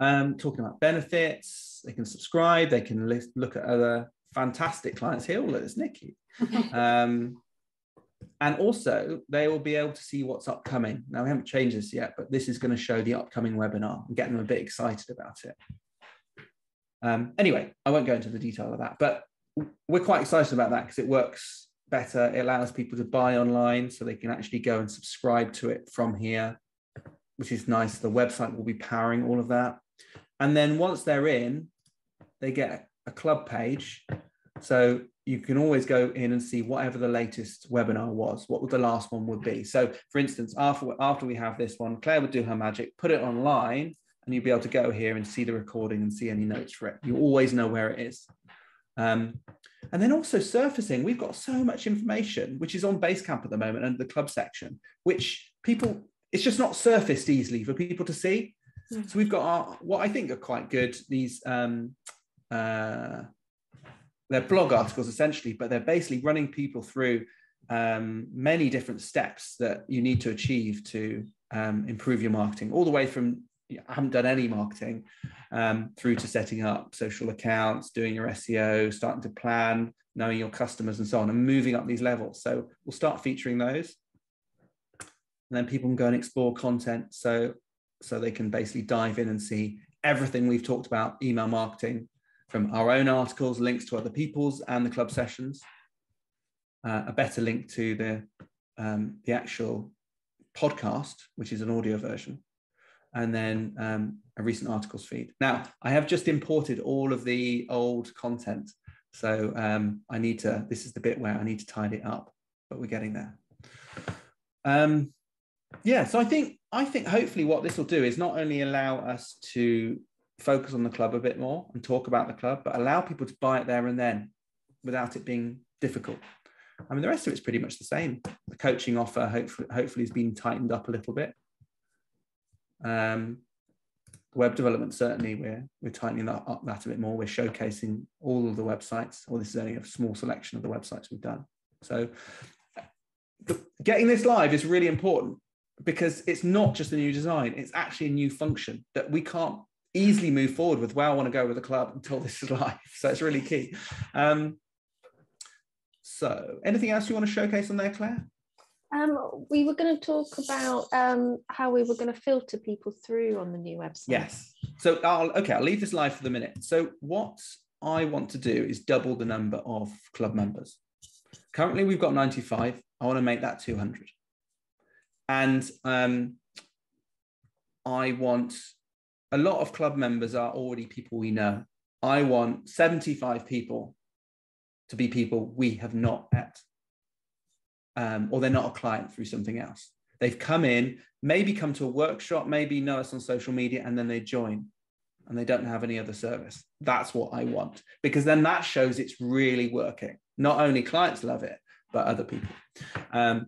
Um, talking about benefits, they can subscribe, they can list, look at other fantastic clients here. Oh, look, it's Nicky. um, and also, they will be able to see what's upcoming. Now, we haven't changed this yet, but this is going to show the upcoming webinar and get them a bit excited about it. Um, anyway, I won't go into the detail of that, but we're quite excited about that because it works better. It allows people to buy online so they can actually go and subscribe to it from here, which is nice. The website will be powering all of that. And then once they're in, they get a club page. So you can always go in and see whatever the latest webinar was, what the last one would be. So for instance, after, after we have this one, Claire would do her magic, put it online, and you'll be able to go here and see the recording and see any notes for it. You always know where it is. Um, and then also surfacing, we've got so much information, which is on Basecamp at the moment under the club section, which people, it's just not surfaced easily for people to see. So we've got our, what I think are quite good, these, um, uh, they're blog articles essentially, but they're basically running people through um, many different steps that you need to achieve to um, improve your marketing, all the way from I haven't done any marketing um, through to setting up social accounts, doing your SEO, starting to plan, knowing your customers and so on, and moving up these levels. So we'll start featuring those. And then people can go and explore content so, so they can basically dive in and see everything we've talked about email marketing from our own articles, links to other people's and the club sessions, uh, a better link to the, um, the actual podcast, which is an audio version and then um, a recent articles feed. Now, I have just imported all of the old content. So um, I need to, this is the bit where I need to tidy it up, but we're getting there. Um, yeah, so I think, I think hopefully what this will do is not only allow us to focus on the club a bit more and talk about the club, but allow people to buy it there and then without it being difficult. I mean, the rest of it's pretty much the same. The coaching offer hopefully, hopefully has been tightened up a little bit. Um, web development certainly we're we're tightening that up that a bit more. We're showcasing all of the websites, or this is only a small selection of the websites we've done. So getting this live is really important because it's not just a new design; it's actually a new function that we can't easily move forward with where I want to go with the club until this is live. So it's really key. Um, so anything else you want to showcase on there, Claire? Um, we were going to talk about um, how we were going to filter people through on the new website. Yes. So I'll okay, I'll leave this live for the minute. So what I want to do is double the number of club members. Currently, we've got 95. I want to make that 200. And um, I want a lot of club members are already people we know. I want 75 people to be people we have not met um, or they're not a client through something else. They've come in, maybe come to a workshop, maybe know us on social media, and then they join and they don't have any other service. That's what I want because then that shows it's really working. Not only clients love it, but other people. Um,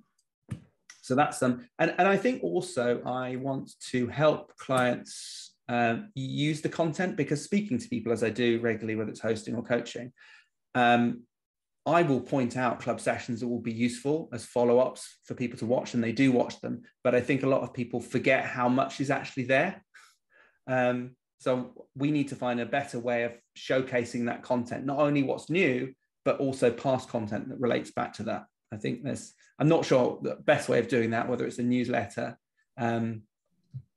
so that's them. Um, and, and I think also I want to help clients um, use the content because speaking to people as I do regularly, whether it's hosting or coaching, um, I will point out club sessions that will be useful as follow ups for people to watch, and they do watch them. But I think a lot of people forget how much is actually there. Um, so we need to find a better way of showcasing that content, not only what's new, but also past content that relates back to that. I think there's, I'm not sure the best way of doing that, whether it's a newsletter um,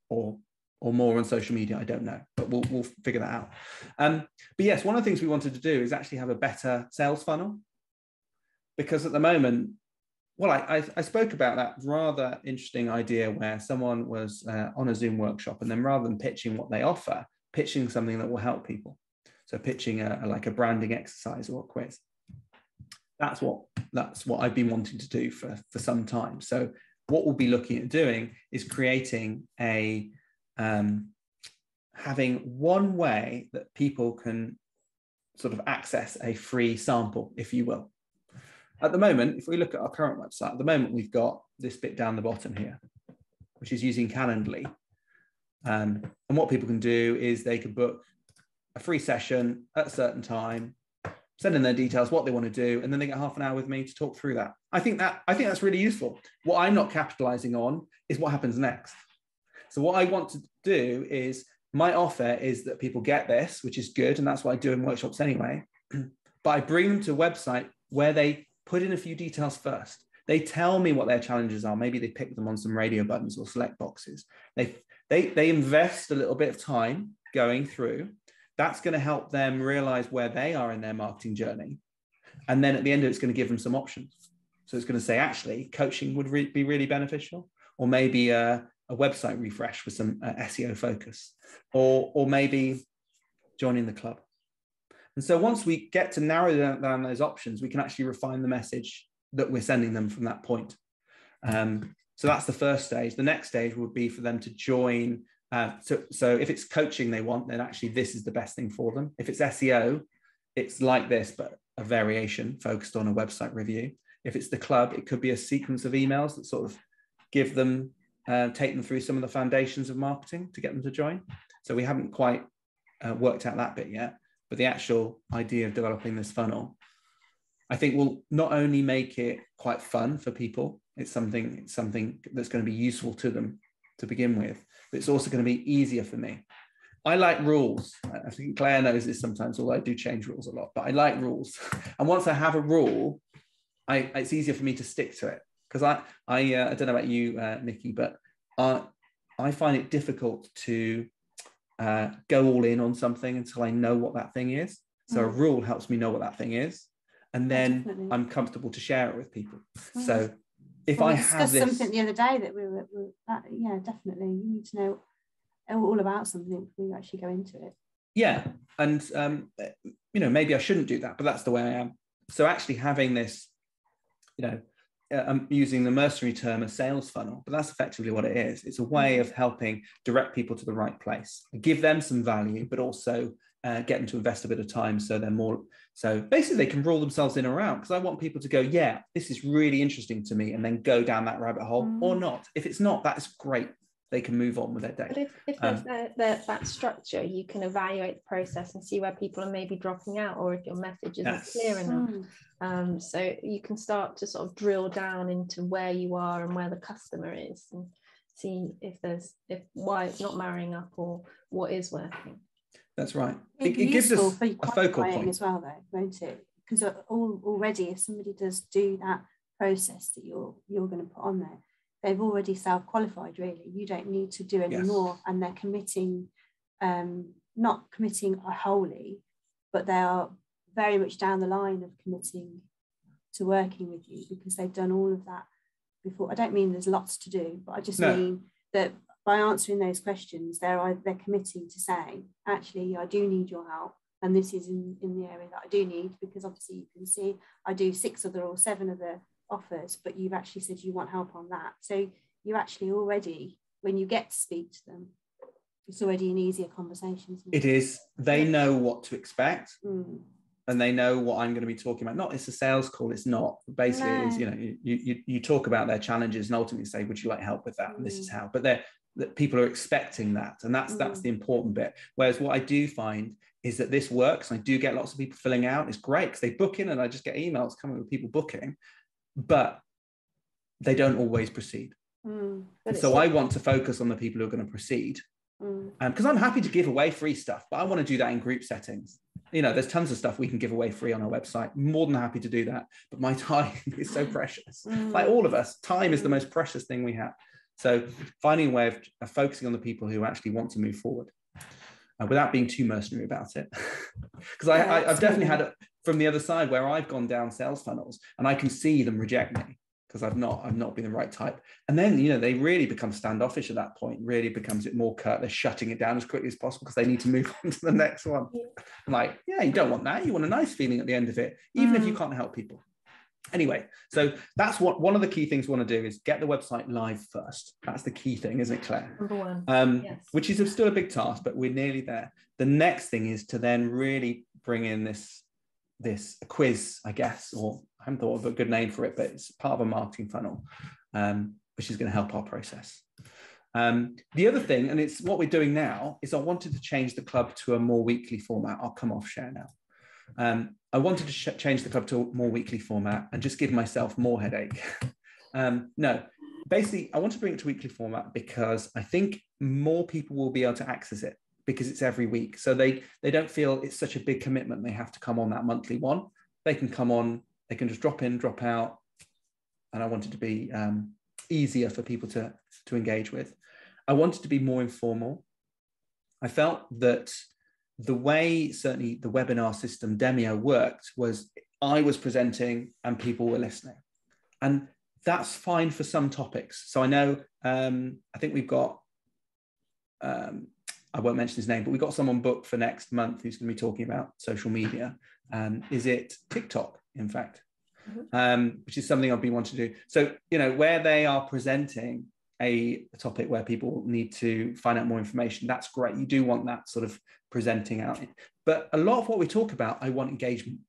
or or more on social media. I don't know, but we'll, we'll figure that out. Um, but yes, one of the things we wanted to do is actually have a better sales funnel because at the moment, well, I, I, I spoke about that rather interesting idea where someone was uh, on a Zoom workshop and then rather than pitching what they offer, pitching something that will help people. So pitching a, a like a branding exercise or a quiz. That's what that's what I've been wanting to do for, for some time. So what we'll be looking at doing is creating a um, having one way that people can sort of access a free sample, if you will. At the moment, if we look at our current website, at the moment we've got this bit down the bottom here, which is using Calendly. Um, and what people can do is they can book a free session at a certain time, send in their details, what they want to do, and then they get half an hour with me to talk through that. I think that I think that's really useful. What I'm not capitalizing on is what happens next. So what I want to do is my offer is that people get this, which is good, and that's what I do in workshops anyway. but I bring them to a website where they put in a few details first. They tell me what their challenges are. Maybe they pick them on some radio buttons or select boxes. They, they, they invest a little bit of time going through. That's going to help them realize where they are in their marketing journey. And then at the end it's going to give them some options. So it's going to say, actually, coaching would re- be really beneficial, or maybe a, a website refresh with some uh, SEO focus, or, or maybe joining the club. And so once we get to narrow down, down those options, we can actually refine the message that we're sending them from that point. Um, so that's the first stage. The next stage would be for them to join. Uh, so, so if it's coaching they want, then actually this is the best thing for them. If it's SEO, it's like this, but a variation focused on a website review. If it's the club, it could be a sequence of emails that sort of give them, uh, take them through some of the foundations of marketing to get them to join. So we haven't quite uh, worked out that bit yet but the actual idea of developing this funnel, I think will not only make it quite fun for people, it's something, something that's going to be useful to them to begin with, but it's also going to be easier for me. I like rules. I think Claire knows this sometimes, although I do change rules a lot, but I like rules. And once I have a rule, I, it's easier for me to stick to it. Because I, I, uh, I don't know about you, uh, Nicky, but uh, I find it difficult to uh, go all in on something until I know what that thing is. So mm. a rule helps me know what that thing is, and then Definitely. I'm comfortable to share it with people. Mm. So if well, I have this... something the other day that we were, we that, yeah, definitely you need to know all about something before you actually go into it. Yeah, and um, you know maybe I shouldn't do that, but that's the way I am. So actually having this, you know, I'm using the mercenary term a sales funnel, but that's effectively what it is. It's a way of helping direct people to the right place, give them some value, but also uh, get them to invest a bit of time so they're more. So basically, they can rule themselves in or out because I want people to go, yeah, this is really interesting to me, and then go down that rabbit hole mm. or not. If it's not, that's great. They can move on with their day. But if, if there's um, that, that, that, structure, you can evaluate the process and see where people are maybe dropping out or if your message isn't yes. clear enough. Mm. Um, so you can start to sort of drill down into where you are and where the customer is and see if there's if why it's not marrying up or what is working. That's right. It, it gives us a focal point as well, though, won't it? Because already, if somebody does do that process that you're you're going to put on there, they've already self-qualified. Really, you don't need to do any yes. more, and they're committing, um, not committing wholly, but they are very much down the line of committing to working with you because they've done all of that before. I don't mean there's lots to do, but I just no. mean that by answering those questions, they're they're committing to saying, actually, I do need your help, and this is in, in the area that I do need because obviously you can see I do six other or seven other offers, but you've actually said you want help on that. So you actually already, when you get to speak to them, it's already an easier conversation. It? it is. They know what to expect. Mm and they know what I'm going to be talking about. Not it's a sales call, it's not. Basically, no. it's you know, you, you you talk about their challenges and ultimately say, would you like help with that? Mm. And this is mm. how. But they're that people are expecting that, and that's mm. that's the important bit. Whereas what I do find is that this works. I do get lots of people filling out. It's great because they book in, and I just get emails coming with people booking, but they don't always proceed. Mm. So I want to focus on the people who are going to proceed because mm. um, I'm happy to give away free stuff, but I want to do that in group settings you know, there's tons of stuff we can give away free on our website. More than happy to do that. But my time is so precious. Mm. Like all of us, time is the most precious thing we have. So finding a way of, of focusing on the people who actually want to move forward uh, without being too mercenary about it. Because yeah, I, have definitely had from the other side where I've gone down sales funnels and I can see them reject me because I've not I've not been the right type. And then you know they really become standoffish at that point. Really becomes it more curt. They're shutting it down as quickly as possible because they need to move on to the next one. I'm like, yeah, you don't want that. You want a nice feeling at the end of it, even mm. if you mm. can't help people. Anyway, so that's what one of the key things we want to do is get the website live first. That's the key thing, isn't it, Claire? Number one. Um, yes. Which is still a big task, but we're nearly there. The next thing is to then really bring in this this quiz, I guess, or I haven't thought of a good name for it, but it's part of a marketing funnel, um, which is going to help our process. Um, the other thing, and it's what we're doing now, is I wanted to change the club to a more weekly format. I'll come off share now. Um, I wanted to change the club to a more weekly format and just give myself more headache. um, no, basically, I want to bring it to weekly format because I think more people will be able to access it because it's every week. So they they don't feel it's such a big commitment. They have to come on that monthly one. They can come on. They can just drop in, drop out. And I wanted to be um, easier for people to to engage with. I wanted to be more informal. I felt that the way certainly the webinar system Demio worked was I was presenting and people were listening, and that's fine for some topics. So I know um, I think we've got um, I won't mention his name, but we've got someone booked for next month who's going to be talking about social media. Um, is it TikTok, in fact, mm-hmm. um, which is something I've been wanting to do. So, you know, where they are presenting a, a, topic where people need to find out more information, that's great. You do want that sort of presenting out. But a lot of what we talk about, I want engagement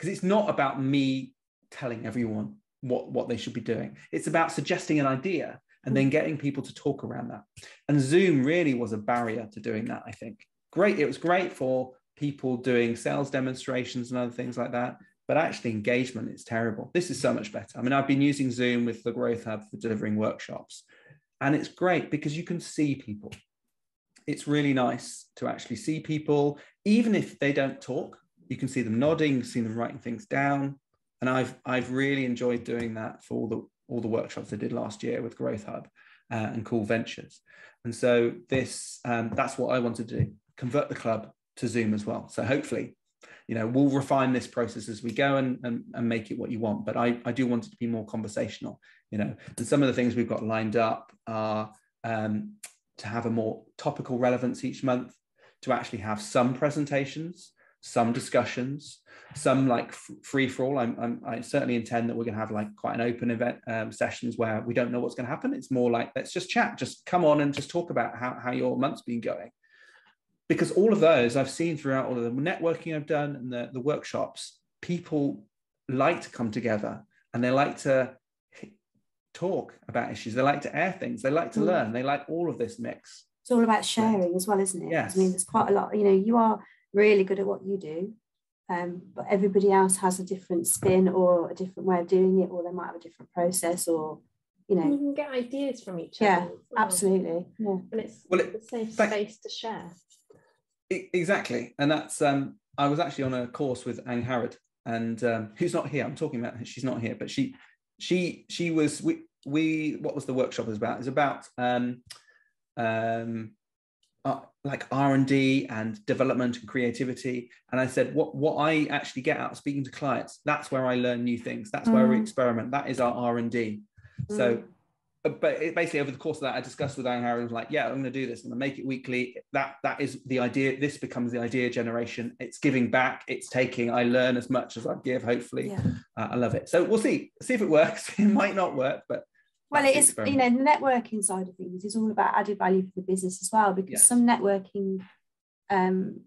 because it's not about me telling everyone what, what they should be doing. It's about suggesting an idea and then getting people to talk around that. And Zoom really was a barrier to doing that, I think. Great. It was great for people doing sales demonstrations and other things like that. But actually, engagement is terrible. This is so much better. I mean, I've been using Zoom with the Growth Hub for delivering workshops, and it's great because you can see people. It's really nice to actually see people, even if they don't talk. You can see them nodding, see them writing things down, and I've I've really enjoyed doing that for all the all the workshops I did last year with Growth Hub uh, and Cool Ventures. And so this um, that's what I want to do: convert the club to Zoom as well. So hopefully, you know, we'll refine this process as we go and, and, and make it what you want. But I, I do want it to be more conversational, you know. And some of the things we've got lined up are um, to have a more topical relevance each month, to actually have some presentations some discussions, some like free for all. I'm, I'm, i certainly intend that we're going to have like quite an open event um, sessions where we don't know what's going to happen. It's more like let's just chat, just come on and just talk about how, how your month's been going. Because all of those I've seen throughout all of the networking I've done and the, the workshops, people like to come together and they like to talk about issues. They like to air things. They like to mm. learn. They like all of this mix. It's all about sharing as well, isn't it? Yes. I mean, there's quite a lot. You know, you are really good at what you do, um, but everybody else has a different spin or a different way of doing it, or they might have a different process, or you know, you can get ideas from each yeah, other. Yeah, absolutely. Yeah, and it's well, it, a safe space to share. Exactly, and that's. Um, I was actually on a course with Ang Harrod, and um, who's not here. I'm talking about. She's not here, but she, she, she was. We, we. What was the workshop was about? It's about. Um, um, uh, like r&d and development and creativity. And i said what what i actually get out of speaking to clients that's where i learn new things. That's mm. where we mm. experiment. That is our r&d mm. so uh, but it, basically over the course of that i discussed with Anne Harry was like yeah i'm going to do this. I'm going to make it weekly. That that is the idea. This becomes the idea generation. It's giving back. It's taking. I learn as much as i give hopefully. Yeah. uh, i love it. So we'll see. See if it works. It might not work but well it is you know the networking side of things is all about added value for the business as well because yes. some networking um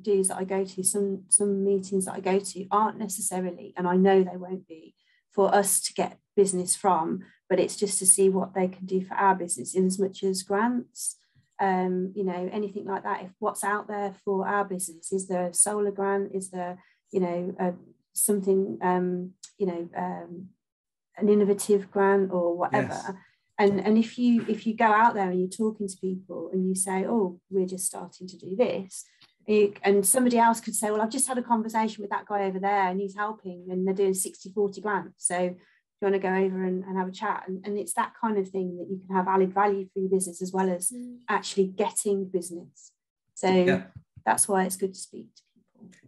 dues that i go to some some meetings that i go to aren't necessarily and i know they won't be for us to get business from but it's just to see what they can do for our business in as much as grants um you know anything like that. If what's out there for our business is there a solar grant? Is there you know uh, something um you know um an innovative grant or whatever yes. and and if you if you go out there and you're talking to people and you say oh we're just starting to do this you, and somebody else could say well i've just had a conversation with that guy over there and he's helping and they're doing 60 40 grants so you want to go over and, and have a chat and, and it's that kind of thing that you can have added value for your business as well as mm. actually getting business so yeah. that's why it's good to speak to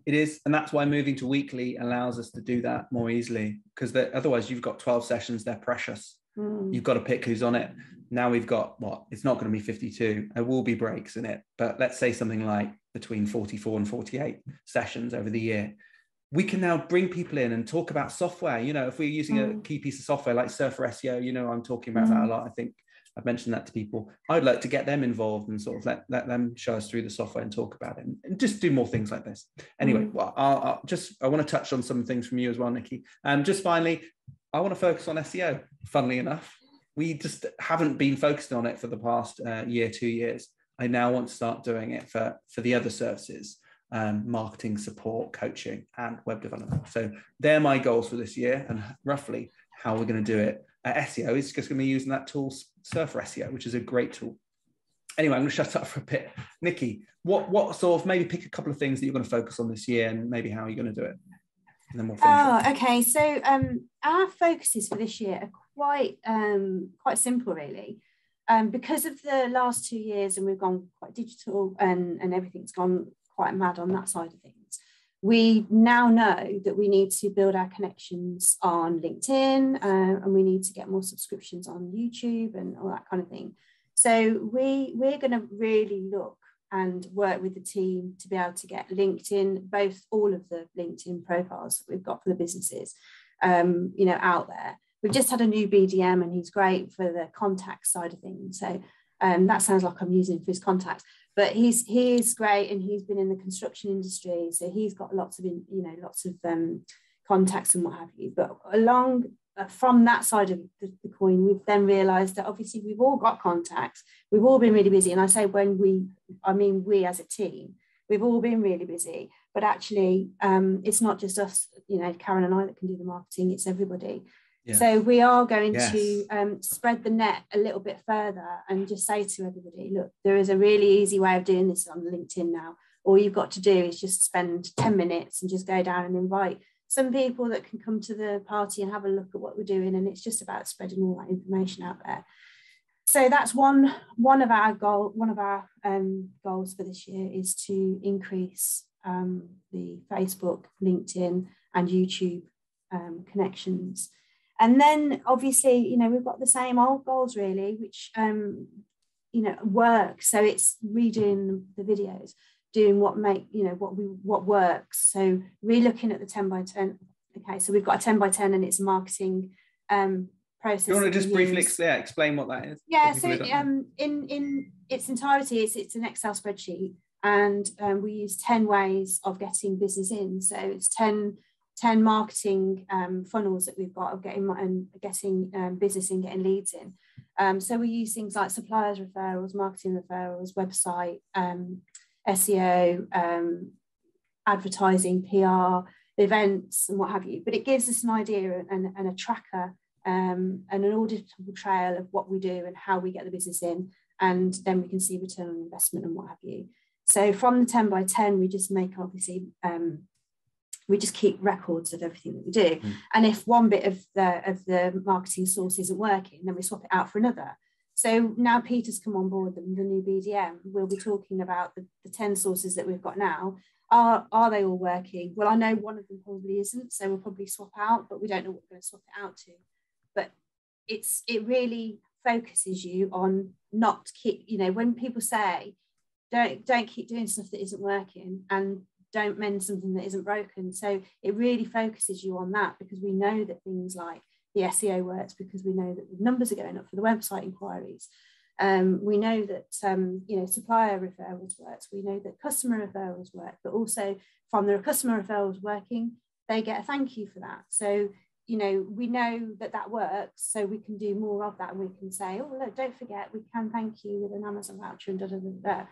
it is, and that's why moving to weekly allows us to do that more easily. Because otherwise, you've got twelve sessions; they're precious. Mm. You've got to pick who's on it. Now we've got what? It's not going to be fifty-two. There will be breaks in it, but let's say something like between forty-four and forty-eight sessions over the year. We can now bring people in and talk about software. You know, if we're using mm. a key piece of software like Surfer SEO, you know, I'm talking about mm. that a lot. I think I've mentioned that to people. I'd like to get them involved and sort of let, let them show us through the software and talk about it and, just do more things like this. Anyway, mm. well, I'll, I'll, just, I want to touch on some things from you as well, Nicky. And um, just finally, I want to focus on SEO, funnily enough. We just haven't been focused on it for the past uh, year, two years. I now want to start doing it for, for the other services. Um, marketing support, coaching, and web development. So they're my goals for this year, and roughly how we're going to do it uh, SEO is just going to be using that tool Surfer SEO, which is a great tool. Anyway, I'm going to shut up for a bit. Nicky, what what sort of maybe pick a couple of things that you're going to focus on this year, and maybe how you're going to do it, and then we'll. Oh, okay. So um, our focuses for this year are quite um, quite simple, really. Um, because of the last two years, and we've gone quite digital, and and everything's gone quite mad on that side of things we now know that we need to build our connections on LinkedIn uh, and we need to get more subscriptions on YouTube and all that kind of thing. So we, we're going to really look and work with the team to be able to get LinkedIn, both all of the LinkedIn profiles that we've got for the businesses, um, you know, out there. We've just had a new BDM and he's great for the contact side of things. So um, that sounds like I'm using for his contacts but he's he's great and he's been in the construction industry so he's got lots of you know lots of um, contacts and what have you. But along uh, from that side of the, the, coin we've then realized that obviously we've all got contacts. We've all been really busy. And i say when we i mean we as a team we've all been really busy. But actually um, it's not just us you know karen and i that can do the marketing it's everybody so we are going yes. to um, spread the net a little bit further and just say to everybody, look, there is a really easy way of doing this on LinkedIn now. All you've got to do is just spend 10 minutes and just go down and invite some people that can come to the party and have a look at what we're doing. And it's just about spreading all that information out there. So that's one one of our goal, one of our um, goals for this year is to increase um, the Facebook, LinkedIn, and YouTube um, connections and then obviously you know we've got the same old goals really which um you know work. So it's redoing the videos doing what make you know what we what works. So really looking at the 10 by 10 okay so we've got a 10 by 10 and it's marketing um process you want to just briefly explain, explain what that is? Yeah so um in in its entirety it's, it's an excel spreadsheet and um, we use 10 ways of getting business in. So it's 10 10 marketing um, funnels that we've got of getting and getting um, business in, getting leads in. Um, so we use things like suppliers referrals, marketing referrals, website, um, SEO, um, advertising, PR, events, and what have you. But it gives us an idea and, and a tracker um, and an auditable trail of what we do and how we get the business in. And then we can see return on investment and what have you. So from the 10 by 10, we just make obviously um, we just keep records of everything that we do. Mm. And if one bit of the of the marketing source isn't working, then we swap it out for another. So now Peter's come on board, the, the new BDM, we'll be talking about the, the 10 sources that we've got now. Are, are they all working? Well, I know one of them probably isn't, so we'll probably swap out, but we don't know what we're going to swap it out to. But it's it really focuses you on not keep, you know, when people say, don't don't keep doing stuff that isn't working and don't mend something that isn't broken. So it really focuses you on that because we know that things like the SEO works because we know that the numbers are going up for the website inquiries. Um, we know that um, you know supplier referrals works. We know that customer referrals work, but also from the customer referrals working, they get a thank you for that. So you know we know that that works, so we can do more of that. And we can say, oh look, don't forget, we can thank you with an Amazon voucher and da da da. da.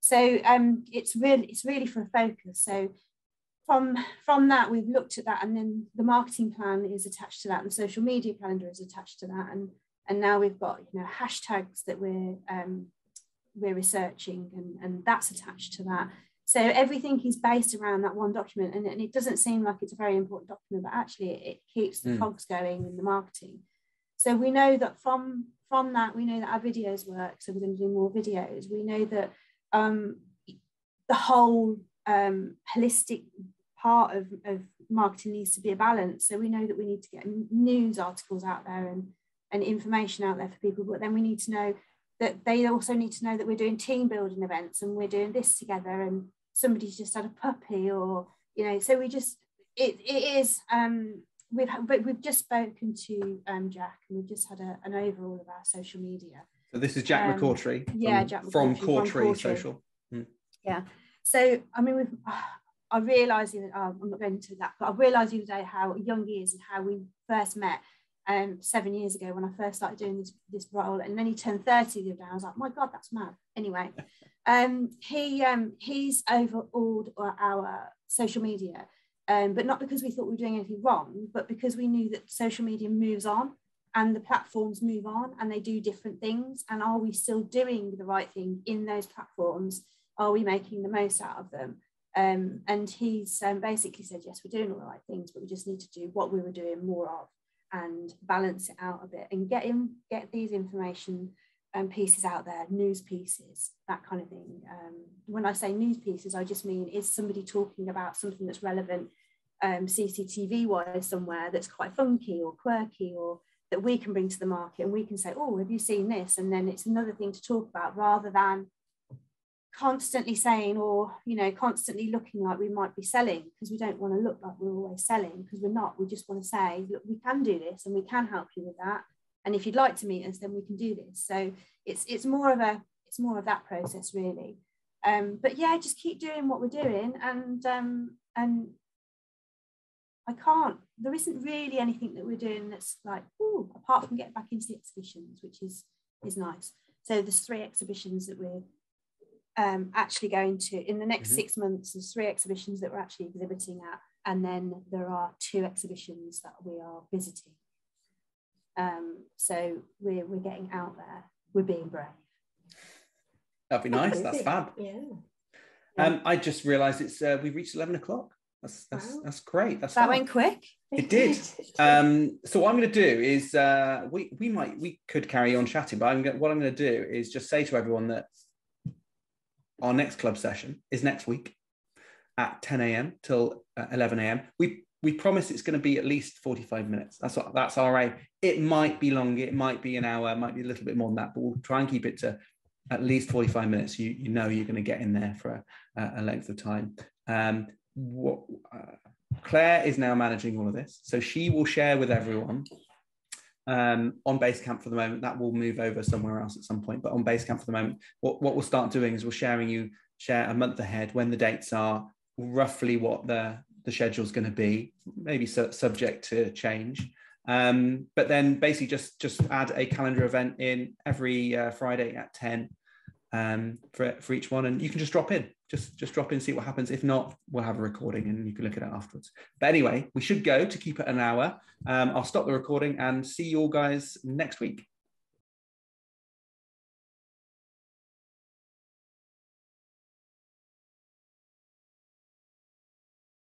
So um, it's really it's really for a focus. So from from that we've looked at that, and then the marketing plan is attached to that, and the social media calendar is attached to that, and and now we've got you know hashtags that we're um, we're researching, and and that's attached to that. So everything is based around that one document, and, and it doesn't seem like it's a very important document, but actually it, it keeps the mm. cogs going in the marketing. So we know that from from that, we know that our videos work. So we're going to do more videos. We know that um, the whole um, holistic part of, of marketing needs to be a balance. So we know that we need to get news articles out there and, and information out there for people, but then we need to know that they also need to know that we're doing team building events and we're doing this together and somebody's just had a puppy or, you know, so we just, it, it is, um, we've, but we've just spoken to um, Jack and we've just had a, an overall of our social media. So this is Jack um, McCautry. Yeah, Jack from Cautry Social. Hmm. Yeah. So I mean, we've, I realised that oh, I'm not going into that, but I realised the other day how young he is and how we first met um, seven years ago when I first started doing this this role, and then he turned 30 the other day. I was like, my God, that's mad. Anyway, um, he um, he's overawed our social media, um, but not because we thought we were doing anything wrong, but because we knew that social media moves on and the platforms move on and they do different things and are we still doing the right thing in those platforms? Are we making the most out of them? Um, and he's um, basically said yes we're doing all the right things but we just need to do what we were doing more of and balance it out a bit and get in get these information um, pieces out there news pieces that kind of thing. Um, when i say news pieces i just mean is somebody talking about something that's relevant um, cctv wise somewhere that's quite funky or quirky or that we can bring to the market and we can say, oh, have you seen this? And then it's another thing to talk about rather than constantly saying or you know constantly looking like we might be selling because we don't want to look like we're always selling because we're not. We just want to say look we can do this and we can help you with that. And if you'd like to meet us then we can do this. So it's it's more of a it's more of that process really. Um but yeah just keep doing what we're doing and um and I can't, there isn't really anything that we're doing that's like, oh, apart from getting back into the exhibitions, which is is nice. So there's three exhibitions that we're um, actually going to in the next mm-hmm. six months. There's three exhibitions that we're actually exhibiting at, and then there are two exhibitions that we are visiting. Um, so we're we're getting out there. We're being brave. That'd be nice. That's fab. Yeah. Um, I just realised it's uh, we've reached eleven o'clock. That's that's wow. that's great. That's that fun. went quick. It did. um, so what I'm going to do is uh, we we might we could carry on chatting, but I'm going what I'm going to do is just say to everyone that our next club session is next week at 10 a.m. till uh, 11 a.m. We we promise it's going to be at least 45 minutes. That's what, that's our aim. It might be longer. It might be an hour. It might be a little bit more than that, but we'll try and keep it to at least 45 minutes. You, you know you're going to get in there for a, a length of time. Um, what, uh, Claire is now managing all of this. So she will share with everyone um, on Basecamp for the moment. That will move over somewhere else at some point. But on Basecamp for the moment, what, what we'll start doing is we're sharing you share a month ahead when the dates are, roughly what the, the schedule is going to be, maybe su- subject to change. Um, but then basically just just add a calendar event in every uh, Friday at 10 um, for, for each one. And you can just drop in, just, just drop in, see what happens. If not, we'll have a recording and you can look at it afterwards. But anyway, we should go to keep it an hour. Um, I'll stop the recording and see you all guys next week.